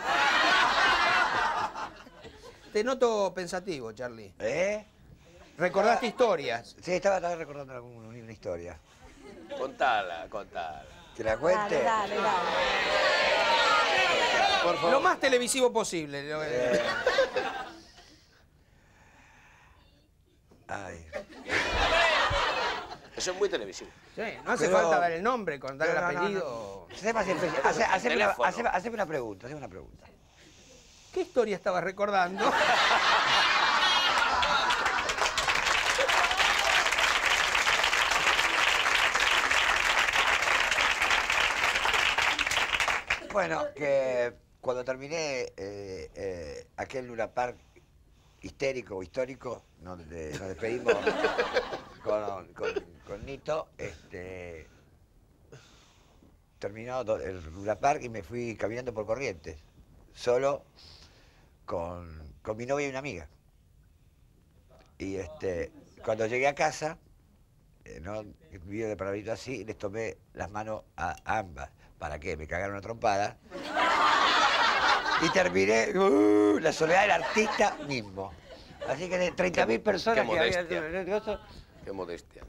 Te noto pensativo, Charlie. ¿Eh? ¿Recordaste historias? Sí, estaba, estaba recordando alguna una historia. Contala, contala. ¿Que la cuente? Dale, dale, dale. Por favor. Lo más televisivo posible. Eh. Ay. Eso es muy televisivo. Sí, no hace Pero- falta dar el nombre, contar el No, no, no, apellido. no. Hace- haceme una, haceme una pregunta, haceme una pregunta. ¿Qué historia estabas recordando? Bueno, que cuando terminé eh, eh, aquel Luna Park histérico o histórico, donde nos despedimos con, con- con Nito, este, terminó el Luna Park y me fui caminando por Corrientes, solo con, con mi novia y una amiga. Y este, cuando llegué a casa, eh, ¿no? vi el paradito así y les tomé las manos a ambas. ¿Para qué? Me cagaron una trompada. Y terminé, uh, la soledad del artista mismo. Así que de 30.000 personas qué que había modestia. el negocio, Qué modestia.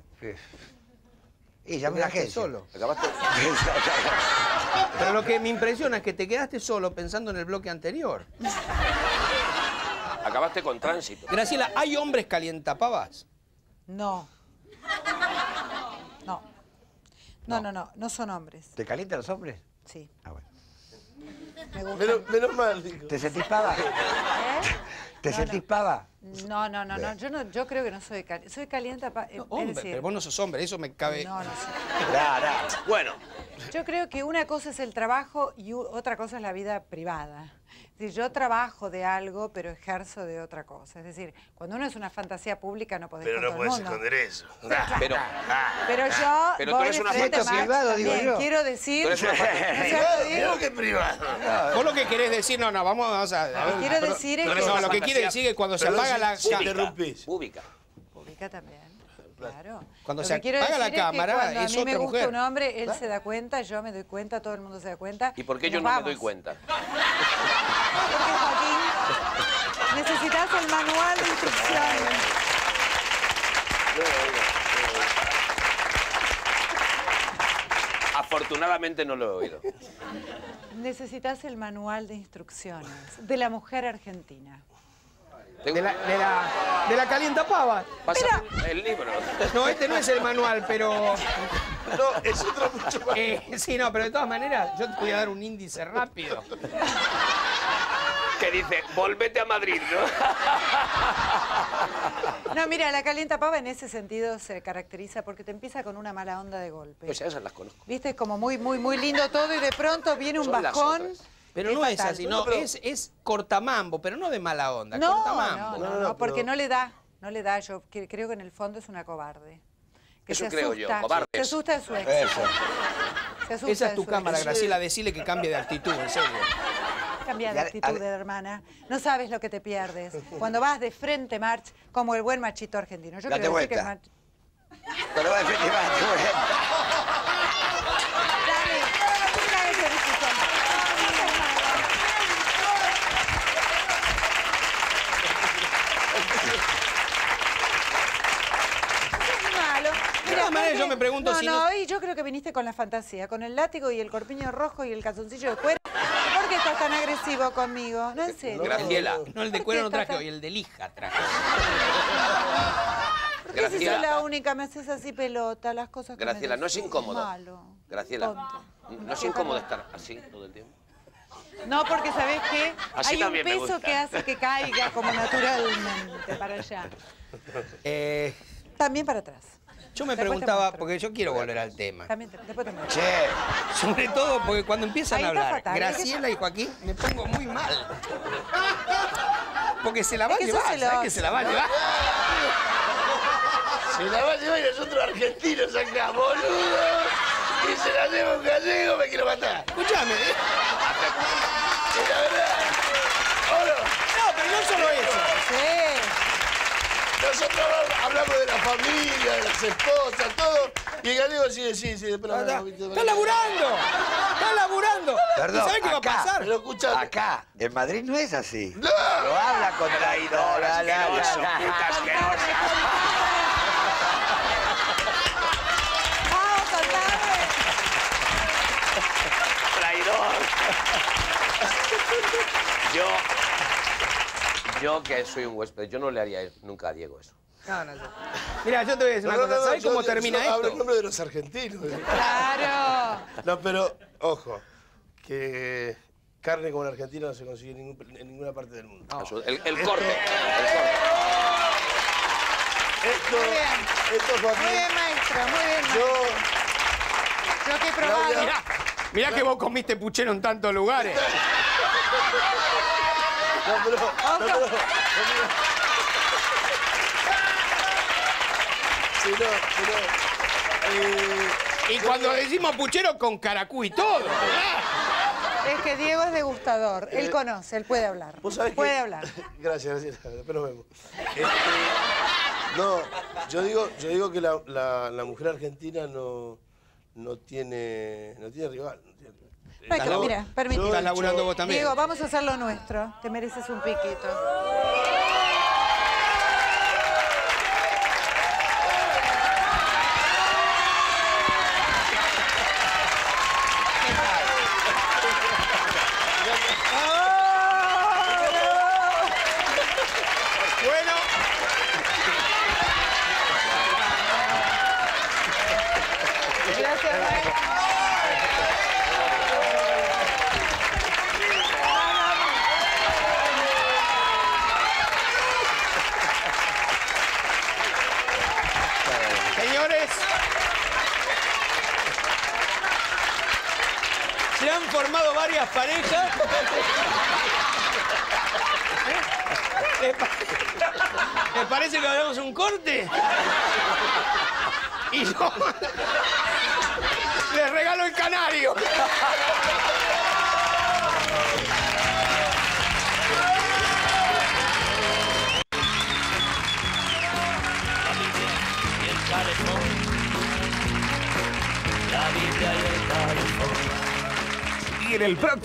y llamé a la solo. Acabaste. Pero lo que me impresiona es que te quedaste solo pensando en el bloque anterior. Acabaste con tránsito. Graciela, ¿hay hombres calientapavas? No. No. No, no, no, no son hombres. ¿Te calientan los hombres? Sí. Ah, bueno. Me. Menos, menos mal, digo. ¿Te sentís pava? ¿Eh? ¿Te No, sentís no. pava? No, no, no, no. Yo no, yo creo que no soy caliente. Soy caliente, pa- eh, Hombre, decir, pero vos no sos hombre, eso me cabe. No, no sé. Da, da. Bueno, Yo creo que una cosa es el trabajo y otra cosa es la vida privada. Es decir, yo trabajo de algo, pero ejerzo de otra cosa. Es decir, cuando uno es una fantasía pública no podés Pero no mundo. esconder eso. pero. Pero yo Pero tú eres de una fantasía Max, privado, digo yo. Quiero decir... Tú eres una. Creo que privado. Vos lo que querés decir, no, no, vamos, vamos a. a ver, quiero pero- decir es que- No, lo que quiere decir es que cuando se apaga la. si ca- te interrumpís. Pública. Pública también. Claro. Cuando Lo se apaga la decir es que cámara, cuando es a mí me gusta mujer. un hombre, él se da cuenta, yo me doy cuenta, todo el mundo se da cuenta. ¿Y por qué y yo no me doy vamos. cuenta? Porque, Joaquín, necesitas el manual de instrucciones. Afortunadamente no lo he oído. Necesitas el manual de instrucciones de la mujer argentina. Tengo- De la, de la, de la calientapava. Pásame el libro. No, este no es el manual, pero. No, es otro mucho más. eh, sí, no, pero de todas maneras, yo te voy a dar un índice rápido. Que dice, volvete a Madrid, ¿no? No, mira, la calienta pava en ese sentido se caracteriza porque te empieza con una mala onda de golpe. Pues esas las conozco. Viste, como muy, muy, muy lindo todo y de pronto viene un Son las bajón. otras. Pero no es así, no, es, es cortamambo, pero no de mala onda, No, cortamambo. no, no, no, no, porque pero- no le da, no le da. Yo que- creo que en el fondo es una cobarde. Que Eso se creo yo, asusta, cobardes. Se asusta de su. Eso. Se asusta Esa es de tu su cámara. Graciela, decile que cambie de actitud, en serio. Cambia de actitud, hermana. No sabes lo que te pierdes. Cuando vas de frente, March, como el buen machito argentino. Yo Date quiero decir que el vuelta. mach- Pero va a defender más, te voy a- Dale, dale, ese discurso. Es malo. De todas maneras, yo me pregunto no, si no, no- y yo creo que viniste con la fantasía, con el látigo y el corpiño rojo y el calzoncillo de cuero. ¿Por qué estás tan agresivo conmigo? No, en serio. Graciela. No, el de ¿Por cuero no traje hoy, el de lija traje. ¿Por qué si Graciela. soy la única me haces así pelota, las cosas que me Graciela, no es incómodo. Malo. Graciela, Tonto. no es incómodo estar así todo el tiempo. No, porque ¿sabes qué? Así Hay un peso que hace que caiga como naturalmente para allá. Eh, También para atrás. Yo me Después preguntaba, porque yo quiero volver al tema. También te- después te muestro. Che, Sobre todo porque cuando empiezan a hablar fatal, es que- Graciela y Joaquín, me pongo muy mal. Porque se la va a llevar, ¿sabes que se la va a llevar? Se la va a llevar y nosotros argentinos acá, boludo. Y se la lleva un gallego, me quiero matar. Escúchame. ¿eh? Es la verdad. Ahora, No, pero no solo eso. Nosotros hablamos de la familia, de las esposas, todo. Y el gallego sigue, sí, sí, después Está, está laburando. Está laburando. perdón. ¿Y sabés qué va a acá, pasar? Pero escucha, Acá, en Madrid no es así. No. Lo habla con traidor. la, la. Traidor. Yo, yo que soy un huésped, yo no le haría nunca a Diego eso. No, no, no. Mira, yo te voy a decir No, una no, cosa. no, ¿Sabés yo- cómo yo- termina yo Hablo en esto? nombre de los argentinos. ¡Claro! No, pero, ojo, que carne como la argentina no se consigue en, ningún- en ninguna parte del mundo. El, el corte. el corte. Esto, Muy bien. esto Muy Joaquín, bien, maestro, muy bien. yo, Yo que he probado. Mirá, mirá que vos comiste puchero en tantos lugares. no, no, eh, Y cuando decimos puchero, con caracú y todo. Es que Diego es degustador. Él conoce, él puede hablar. ¿Vos sabés puede que- hablar. Gracias, gracias. Después nos vemos. Este, no, yo digo, yo digo que la, la- la mujer argentina no, no tiene no tiene rival. No tiene rival. No que- mira, permíteme. Estás laburando vos también. Diego, vamos a hacer lo nuestro. Te mereces un piquito.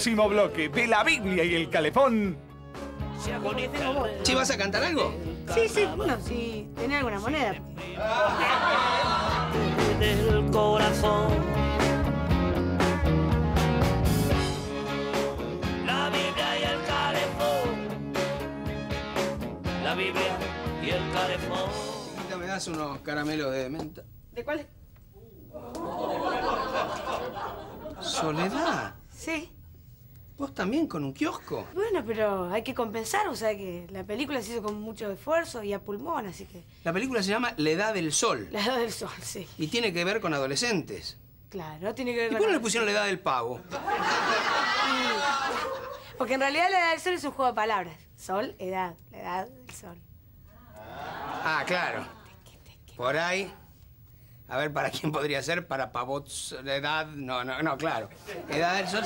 Próximo bloque de la Biblia y el calefón, ¿Sí vas a cantar algo? Sí, sí, bueno, sí, tenía alguna moneda. del corazón. La Biblia y el calefón. La Biblia y el calefón. Chiquita, ¿me das unos caramelos de menta? ¿De cuál? Soledad, Sí. Vos también con un kiosco. Bueno, pero hay que compensar, o sea que la película se hizo con mucho esfuerzo y a pulmón, así que... La película se llama La Edad del Sol La edad del sol, sí. y tiene que ver con adolescentes. Claro, tiene que ver ¿Y con... por qué no le pusieron La Edad del Pavo? Porque en realidad la edad del sol es un juego de palabras. Sol, edad, la edad del sol. Ah, claro. Por ahí. A ver, ¿para quién podría ser? Para pavots de edad. No, no, no, claro. Edad del sol.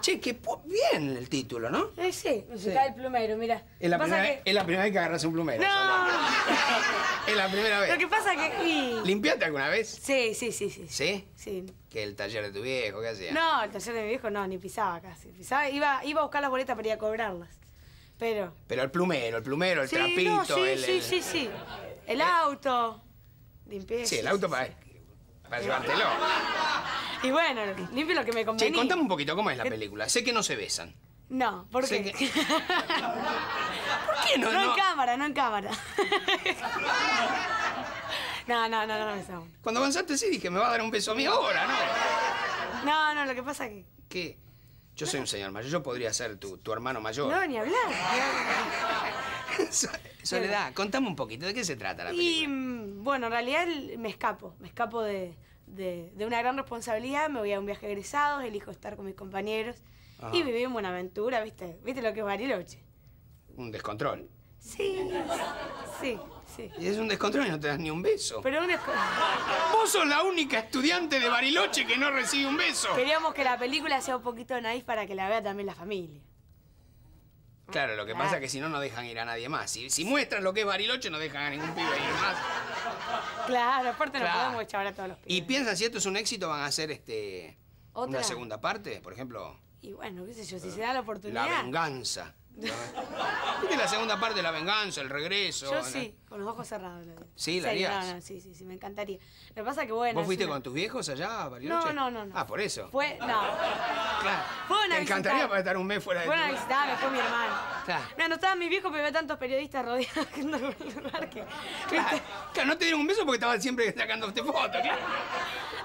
Che, po- bien el título, ¿no? Eh, sí, me Sí. cae el plumero, mira. Es la, que primera, que- es la primera vez que agarras un plumero. No. Es la primera vez. Lo que pasa que... y- ¿Limpiaste alguna vez? Sí, sí, sí, sí. ¿Sí? Sí. Que el taller de tu viejo, ¿qué hacía? No, el taller de mi viejo no, ni pisaba casi. Pisaba, iba, iba a buscar las boletas para ir a cobrarlas. Pero... Pero el plumero, el plumero, el sí, trapito, no, sí, el, sí, el- sí, sí. El auto. Limpieza. Sí, el auto para, para llevártelo. Y bueno, limpio lo que me convenía. contame un poquito, ¿cómo es la ¿Qué- película? Sé que no se besan. No, ¿por qué? que- ¿Por qué no? No, no? en cámara, no en cámara. no, no, no, no, no besamos. Cuando avanzaste sí dije, me va a dar un beso a mí ahora, ¿no? No, no, lo que pasa que... ¿Qué? Yo soy un señor mayor, yo podría ser tu, tu hermano mayor. No, ni hablar. ni hablar. So- Soledad, contame un poquito, ¿de qué se trata la película? Y mm, bueno, en realidad me escapo, me escapo de, de- de una gran responsabilidad, me voy a un viaje egresados, elijo estar con mis compañeros Ajá. y vivir en Buenaventura, ¿viste? ¿Viste lo que es Bariloche? Un descontrol. Sí, sí, sí. Y es un descontrol y no te das ni un beso. Pero un Vos sos la única estudiante de Bariloche que no recibe un beso. queríamos que la película sea un poquito naif para que la vea también la familia. Claro, lo que pasa es que si no, no dejan ir a nadie más. Si, si muestran lo que es Bariloche, no dejan a ningún pibe ir más. Claro, aparte no Claro. podemos echar a todos los Y piensan, si esto es un éxito, van a hacer este Otra. una segunda parte, por ejemplo, Y bueno, qué sé yo, si se da la oportunidad. La Venganza. ¿Viste la segunda parte de La Venganza, el regreso? Yo ¿no? sí, con los ojos cerrados. lo. Sí, ¿la En harías? No, no, sí, sí, sí, me encantaría. Lo que pasa que bueno. ¿Vos es fuiste una- con tus viejos allá a Bariloche? No, no, no, no. Ah, por eso. Fue, no. Claro. Fueron a Te encantaría para estar un mes fuera de Fueron a tu- visitarme, fue mi hermano. Claro. No estaban mis viejos, pero había tantos periodistas rodeados que no lugar que. Claro. Claro, no te dieron un beso porque estaban siempre sacándote fotos, claro.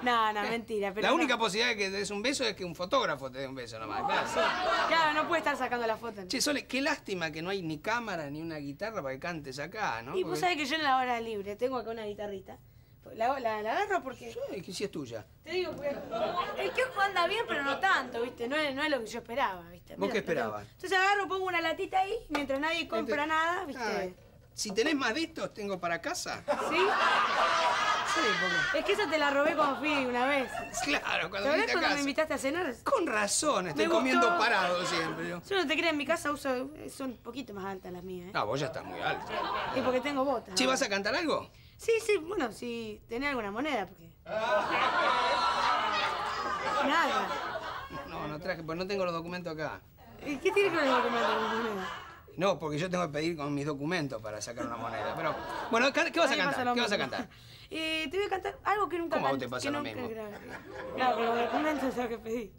No, no, mentira. Pero La no. única posibilidad de que te des un beso es que un fotógrafo te dé un beso nomás, claro. Claro, no puede estar sacando la foto. Che, Sole, qué lástima que no hay ni cámara ni una guitarra para que cantes acá, ¿no? Y vos Porque- sabés que yo en la hora libre tengo acá una guitarrita. La, la, la agarro porque. Ay, que sí es tuya. Te digo, porque el kiosco anda bien, pero no tanto, ¿viste? No es, no es lo que yo esperaba, ¿viste? ¿Vos qué esperabas? Entonces agarro, pongo una latita ahí, mientras nadie compra nada, ¿viste? Ay, si tenés más de estos, tengo para casa. ¿Sí? Sí, porque- Es que esa te la robé cuando fui una vez. Claro, cuando ¿Te acuerdas viniste a cuando casa. me invitaste a cenar? Con razón, estoy Me comiendo gustó. parado siempre yo. No te creas, en mi casa uso, son un poquito más altas las mías, ¿eh? No, vos ya estás muy alto. Y porque tengo botas. ¿no? ¿vas a cantar algo? Sí, sí, bueno, si tenés alguna moneda, porque... Nada. No, no traje, pues no tengo los documentos acá. ¿Y ¿Qué tiene que ver el documento con? No, porque yo tengo que pedir con mis documentos para sacar una moneda. Pero, bueno, ¿qué vas a cantar? ¿Qué vas a cantar? Eh, te voy a cantar algo que nunca ¿Cómo a vos te pasa que lo nunca mismo? grabé. Claro, pero los documentos tengo que pedir.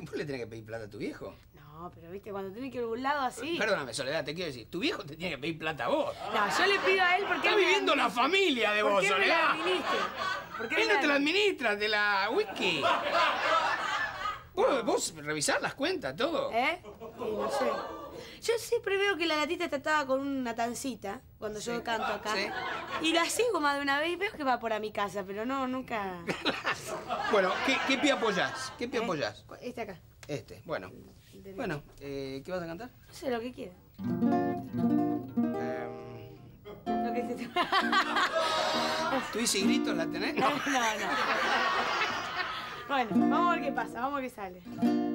¿Vos le tenés que pedir plata a tu viejo? No, pero viste, cuando tenés que ir a algún lado así... Perdóname, Soledad, te quiero decir, tu viejo te tiene que pedir plata a vos. No, yo le pido a él porque... Está él viviendo la familia de ¿Por vos, Soledad. ¿Por qué Él no te la administra, te la whisky. Vos, vos revisar las cuentas, todo. ¿Eh? Sí, no sé. Yo siempre veo que la gatita está atada con una tancita cuando yo canto acá. sí. Y la sigo más de una vez y veo que va por a mi casa, pero no, nunca... Bueno, ¿qué, qué pie apoyás? ¿Qué pie ¿Eh? apoyás? Este acá. Este, bueno. Bueno, eh, ¿qué vas a cantar? No sé, lo que quiera. Em, Lo que te... ¿Tu y gritos la tenés? No, no, no. Bueno, vamos a ver qué pasa, vamos a ver qué sale.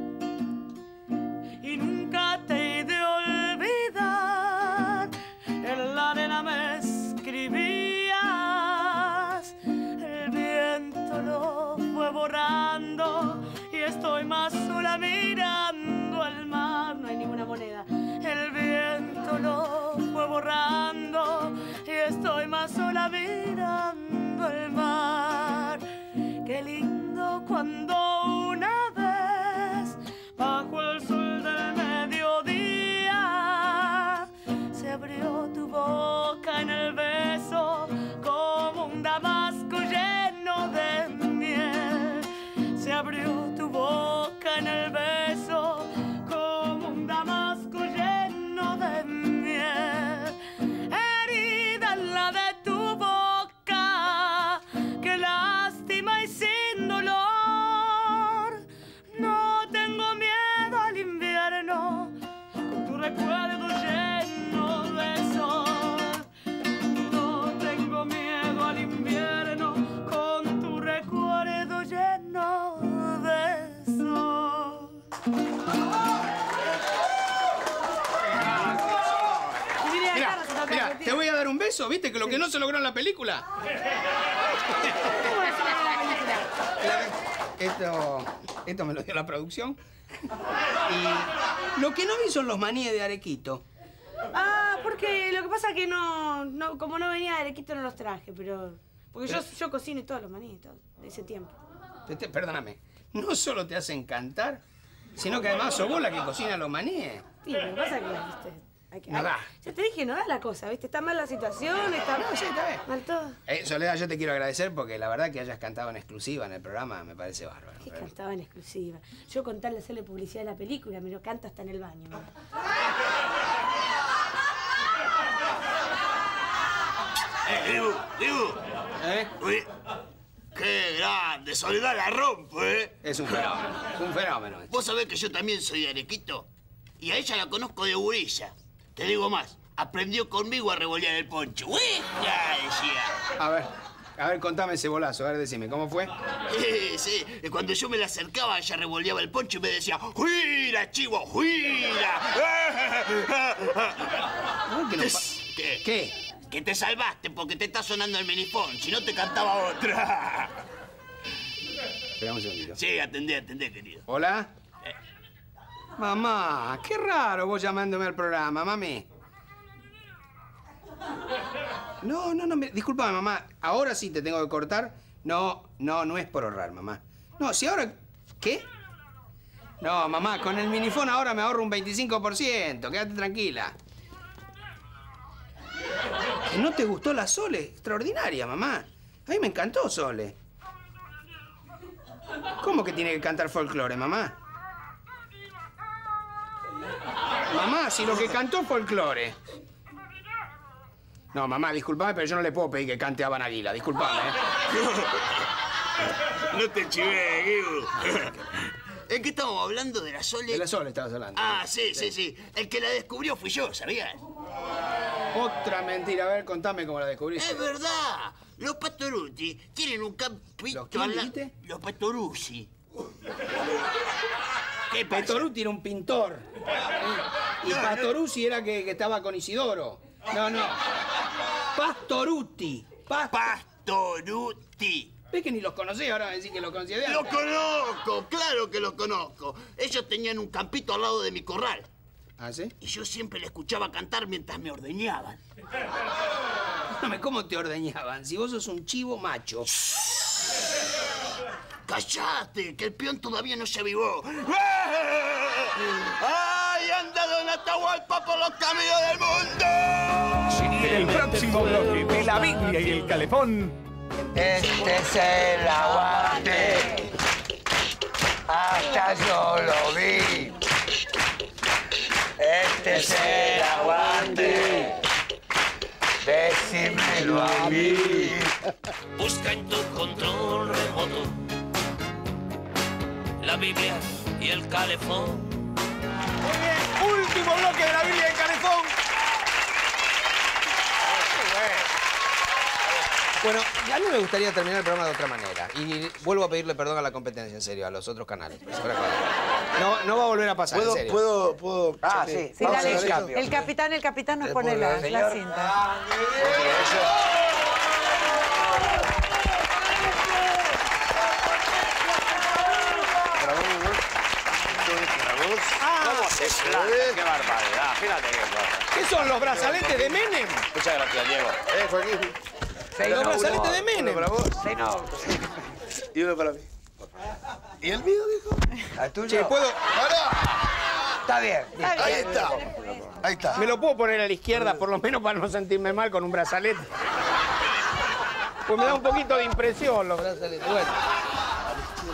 Beso, ¿viste? Que lo que no se logró en la película. Esto, esto me lo dio la producción. Y lo que no vi son los maníes de Arequito. Ah, porque lo que pasa es que no, no como no venía de Arequito no los traje, pero... Porque yo, Pero- yo cocino y todos los maní y todo, de ese tiempo. Te- perdóname, no solo te hacen cantar, sino que además sos vos la que cocina los maníes. Sí, lo que pasa es que, hay que... No hay- da. Ya te dije, no da la cosa, viste, está mal la situación, está mal... sí, está bien. Mal todo. Eh, Soledad, yo te quiero agradecer porque la verdad que hayas cantado en exclusiva en el programa me parece bárbaro. Que cantaba en exclusiva. Yo con tal de hacerle publicidad a la película, me lo canta hasta en el baño. mira. Eh, Dibu, Dibu. ¿Eh? Uy, qué grande, Soledad la rompe, ¿eh? Es un fenómeno, es un fenómeno. Vos sabés que yo también soy de Arequito. Y a ella la conozco de gurilla. Te digo más, aprendió conmigo a revolear el poncho. Ya decía. A ver, a ver, contame ese bolazo, a ver, decime, ¿cómo fue? Eh, sí, eh, cuando yo me la acercaba, ella revoleaba el poncho y me decía, ¡Juira, chivo, juira! ¿Qué ¿Qué? ¿Qué? Que te salvaste porque te está sonando el minifón, si no te cantaba otra. Esperamos un segundito. Sí, atendé, atendé, querido. ¿Hola? Mamá, qué raro vos llamándome al programa, mami. No, no, no, me, discúlpame, mamá. Ahora sí te tengo que cortar. No, no, no es por ahorrar, mamá. No, si ahora... ¿Qué? No, mamá, con el minifón ahora me ahorro un 25%. Quédate tranquila. ¿Que no te gustó la Sole? Extraordinaria, mamá. A mí me encantó Sole. ¿Cómo que tiene que cantar folclore, mamá? Mamá, si lo que cantó folclore. No, mamá, disculpame, pero yo no le puedo pedir que cante a Banaguila. Disculpame, ¿eh? No te chivé, Guido. ¿Es que estamos hablando de la Sole? De la Sole estabas hablando. Ah, sí, sí, sí. El que la descubrió fui yo, ¿sabías? Otra mentira. A ver, contame cómo la descubriste. Es verdad. Los Pastoruti tienen un campito quién al la-? Los. ¿Qué pasa? Petoruti era un pintor. Y Pastoruzzi era que, que estaba con Isidoro. No, no. Pastoruti. Pastoruti. ¿Ves que ni los conocí? Ahora decís que los conocía de Lo antes. conozco, claro que lo conozco. Ellos tenían un campito al lado de mi corral. ¿Ah, sí? Y yo siempre le escuchaba cantar mientras me ordeñaban. ¿cómo te ordeñaban? Si vos sos un chivo macho. ¡Cállate! Que el peón todavía no se avivó. ¡Ay, anda Don Atahualpa por los caminos del mundo! En el próximo bloque de la Biblia y el calefón. Este es el aguante. Hasta yo lo vi. Este es el aguante. Decímelo a mí. Busca en tu control remoto la Biblia y el calefón. Muy bien, último bloque de la Biblia en Calefón. Bueno, a mí me gustaría terminar el programa de otra manera. Y vuelvo a pedirle perdón a la competencia, en serio, a los otros canales. No, no va a volver a pasar, ¿Puedo, en serio. puedo, puedo? Ah, sí. Sí, dale. cambio. El capitán, el capitán nos ¿Le pone la, la cinta. ¿Cómo planta? ¡Qué barbaridad! Fíjate qué cosa. ¿Qué son los brazaletes de Menem? Muchas gracias, Diego. Eh, Joaquín. Los brazaletes de Menem. Uno para vos Sí, no. y uno para mí. ¿Y el mío, dijo? ¿Al tuyo? Che, ¿puedo? Está bien. Ahí está. Ahí está. ¿Me lo puedo poner a la izquierda, por lo menos para no sentirme mal con un brazalete? Pues me da un poquito de impresión los brazaletes. Bueno,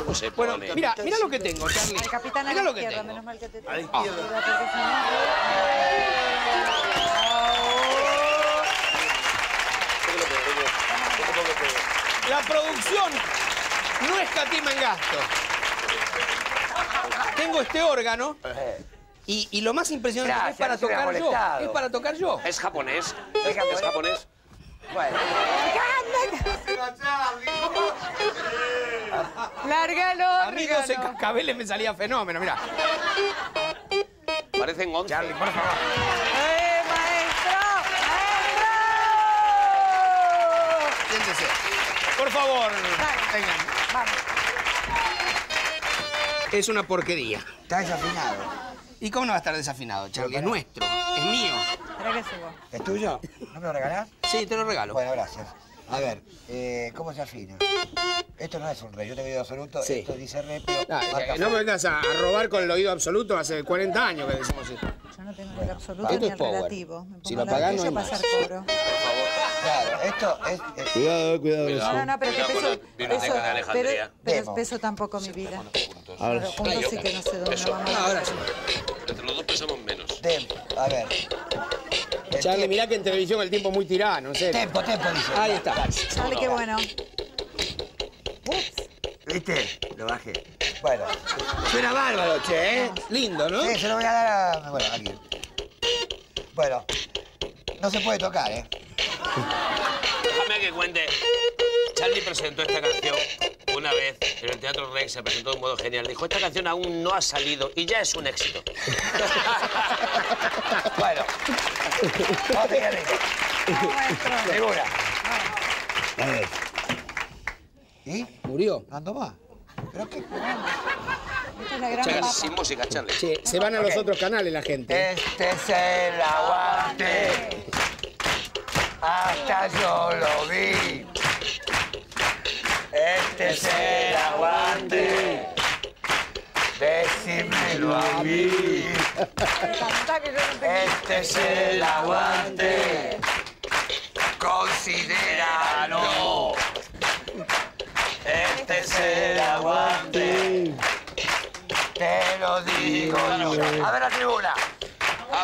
¿Cómo se bueno pone? mira, mira lo que tengo, Charlie. El capitán a Mira la lo que tengo. menos mal que te A la izquierda. La producción no escatima en gasto. Tengo este órgano y, y lo más impresionante es Gracias, para no se hubiera tocar yo. molestado. Es para tocar yo. Es japonés. Es japonés. Es japonés. Bueno. Lárgalo, A mí 12 órgano. cascabeles me salía fenómeno, mira. Parecen 11. Charlie, por favor. ¡Eh, maestro! Siéntese. Por favor, vengan. Vamos. Es una porquería. Está desafinado. ¿Y cómo no va a estar desafinado, Charlie? Es nuestro, es mío. Subo. ¿Es tuyo? ¿No me lo regalás? Sí, te lo regalo. Bueno, gracias. A ver, eh, ¿cómo se afina? Esto no es un re, yo tengo oído absoluto, Sí. esto dice re, pero eh, no me vengas a, a robar con el oído absoluto, hace 40 años que decimos eso. Yo no tengo el absoluto Esto ni es el power. relativo. Me Si pongo lo la apagás, no hay más. hacer coro. Claro, esto es... es- Cuidado, cuidado. Cuidado. No, no, pero que peso, la biblioteca peso- de Alejandría. pero, pero Demo. peso tampoco mi vida. Ahora Pero juntos sí que no sé dónde vamos. Ah, ahora sí. Entre los dos pesamos menos. Tempo, a ver. Charlie, mirá que en televisión el tiempo es muy tirano, en serio. Tempo, tempo, dice. Ahí está. Dale, qué bueno. ¿Viste? Lo bajé. Bueno, Suena bárbaro, che, ¿eh? Lindo, ¿no? sí, se lo voy a dar a... Bueno, aquí. Bueno, no se puede tocar, ¿eh? Déjame que cuente. Charlie presentó esta canción una vez en el Teatro Rex, se presentó de un modo genial. Dijo, esta canción aún no ha salido y ya es un éxito. Bueno, vamos a seguir arriba. Segura. A ver. ¿Y? Murió. ¿Ando más? ¿Pero qué? Esta es la gran Charlie, sin música, Charlie. Se van a los otros canales la gente. Este es el aguante. Hasta yo lo vi. Este es el aguante. Decímelo a mí. Este es el aguante. Considéralo. Este es el aguante. Te lo digo. A ver la tribuna.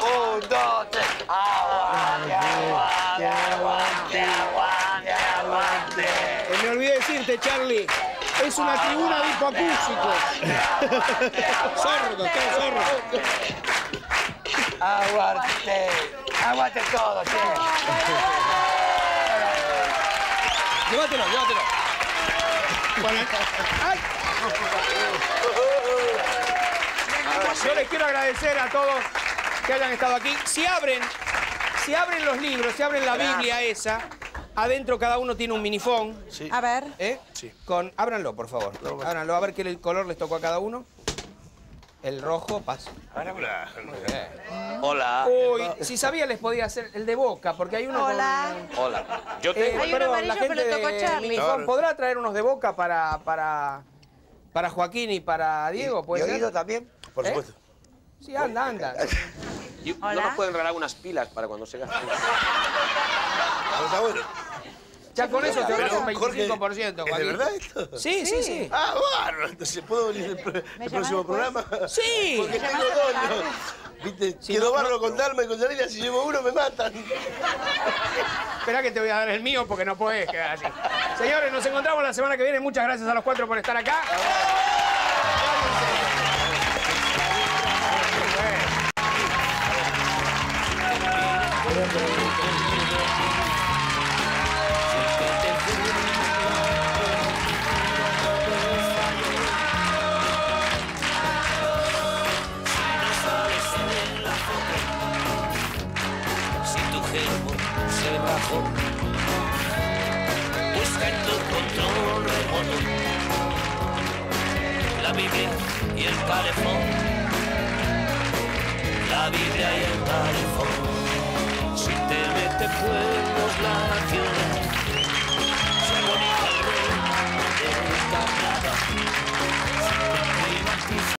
Un, dos, tres. Aguante, aguante, Charlie. Es una tribuna de hipoacústicos. sordo, todo sordo. Aguante. Aguante todo, che. Llévatelo, llévatelo. Ay. Yo les quiero agradecer a todos que hayan estado aquí. Si abren, si abren los libros, si abren la Biblia esa, adentro cada uno tiene un minifón. A ver. ¿Eh? Con, ábranlo, por favor. Ábranlo, a ver qué color les tocó a cada uno. El rojo, paso. Hola. Uy, si sabía les podía hacer el de boca, porque hay uno Hola. con... Hola. Yo Eh, tengo. Hay uno amarillo, la gente pero tocó Charlie. Minifón, ¿podrá traer unos de boca para, para, para Joaquín y para Diego? ¿Puede ¿Y oído también? Por ¿Eh? supuesto. Sí, anda, anda. ¿No Hola. nos pueden regalar unas pilas para cuando se gasten? Ah, está bueno. Ya con eso te ahorras un Jorge, 25%, ¿Es de verdad esto? Sí, sí, sí. Ah, bárbaro. Entonces, ¿puedo venir el, el próximo después? programa? Sí. Porque ¿Me tengo dos. ¿Viste? Si no, bárbaro no- con Dalma y con Yanina. Si llevo uno, me matan. Espera que te voy a dar el mío porque no puedes quedar así. Señores, nos encontramos la semana que viene. Muchas gracias a los cuatro por estar acá. Biblia y el calefón. La Biblia y el calefón. Si te metes pueblos, la nación. Se bonita el rey, no te gusta nada.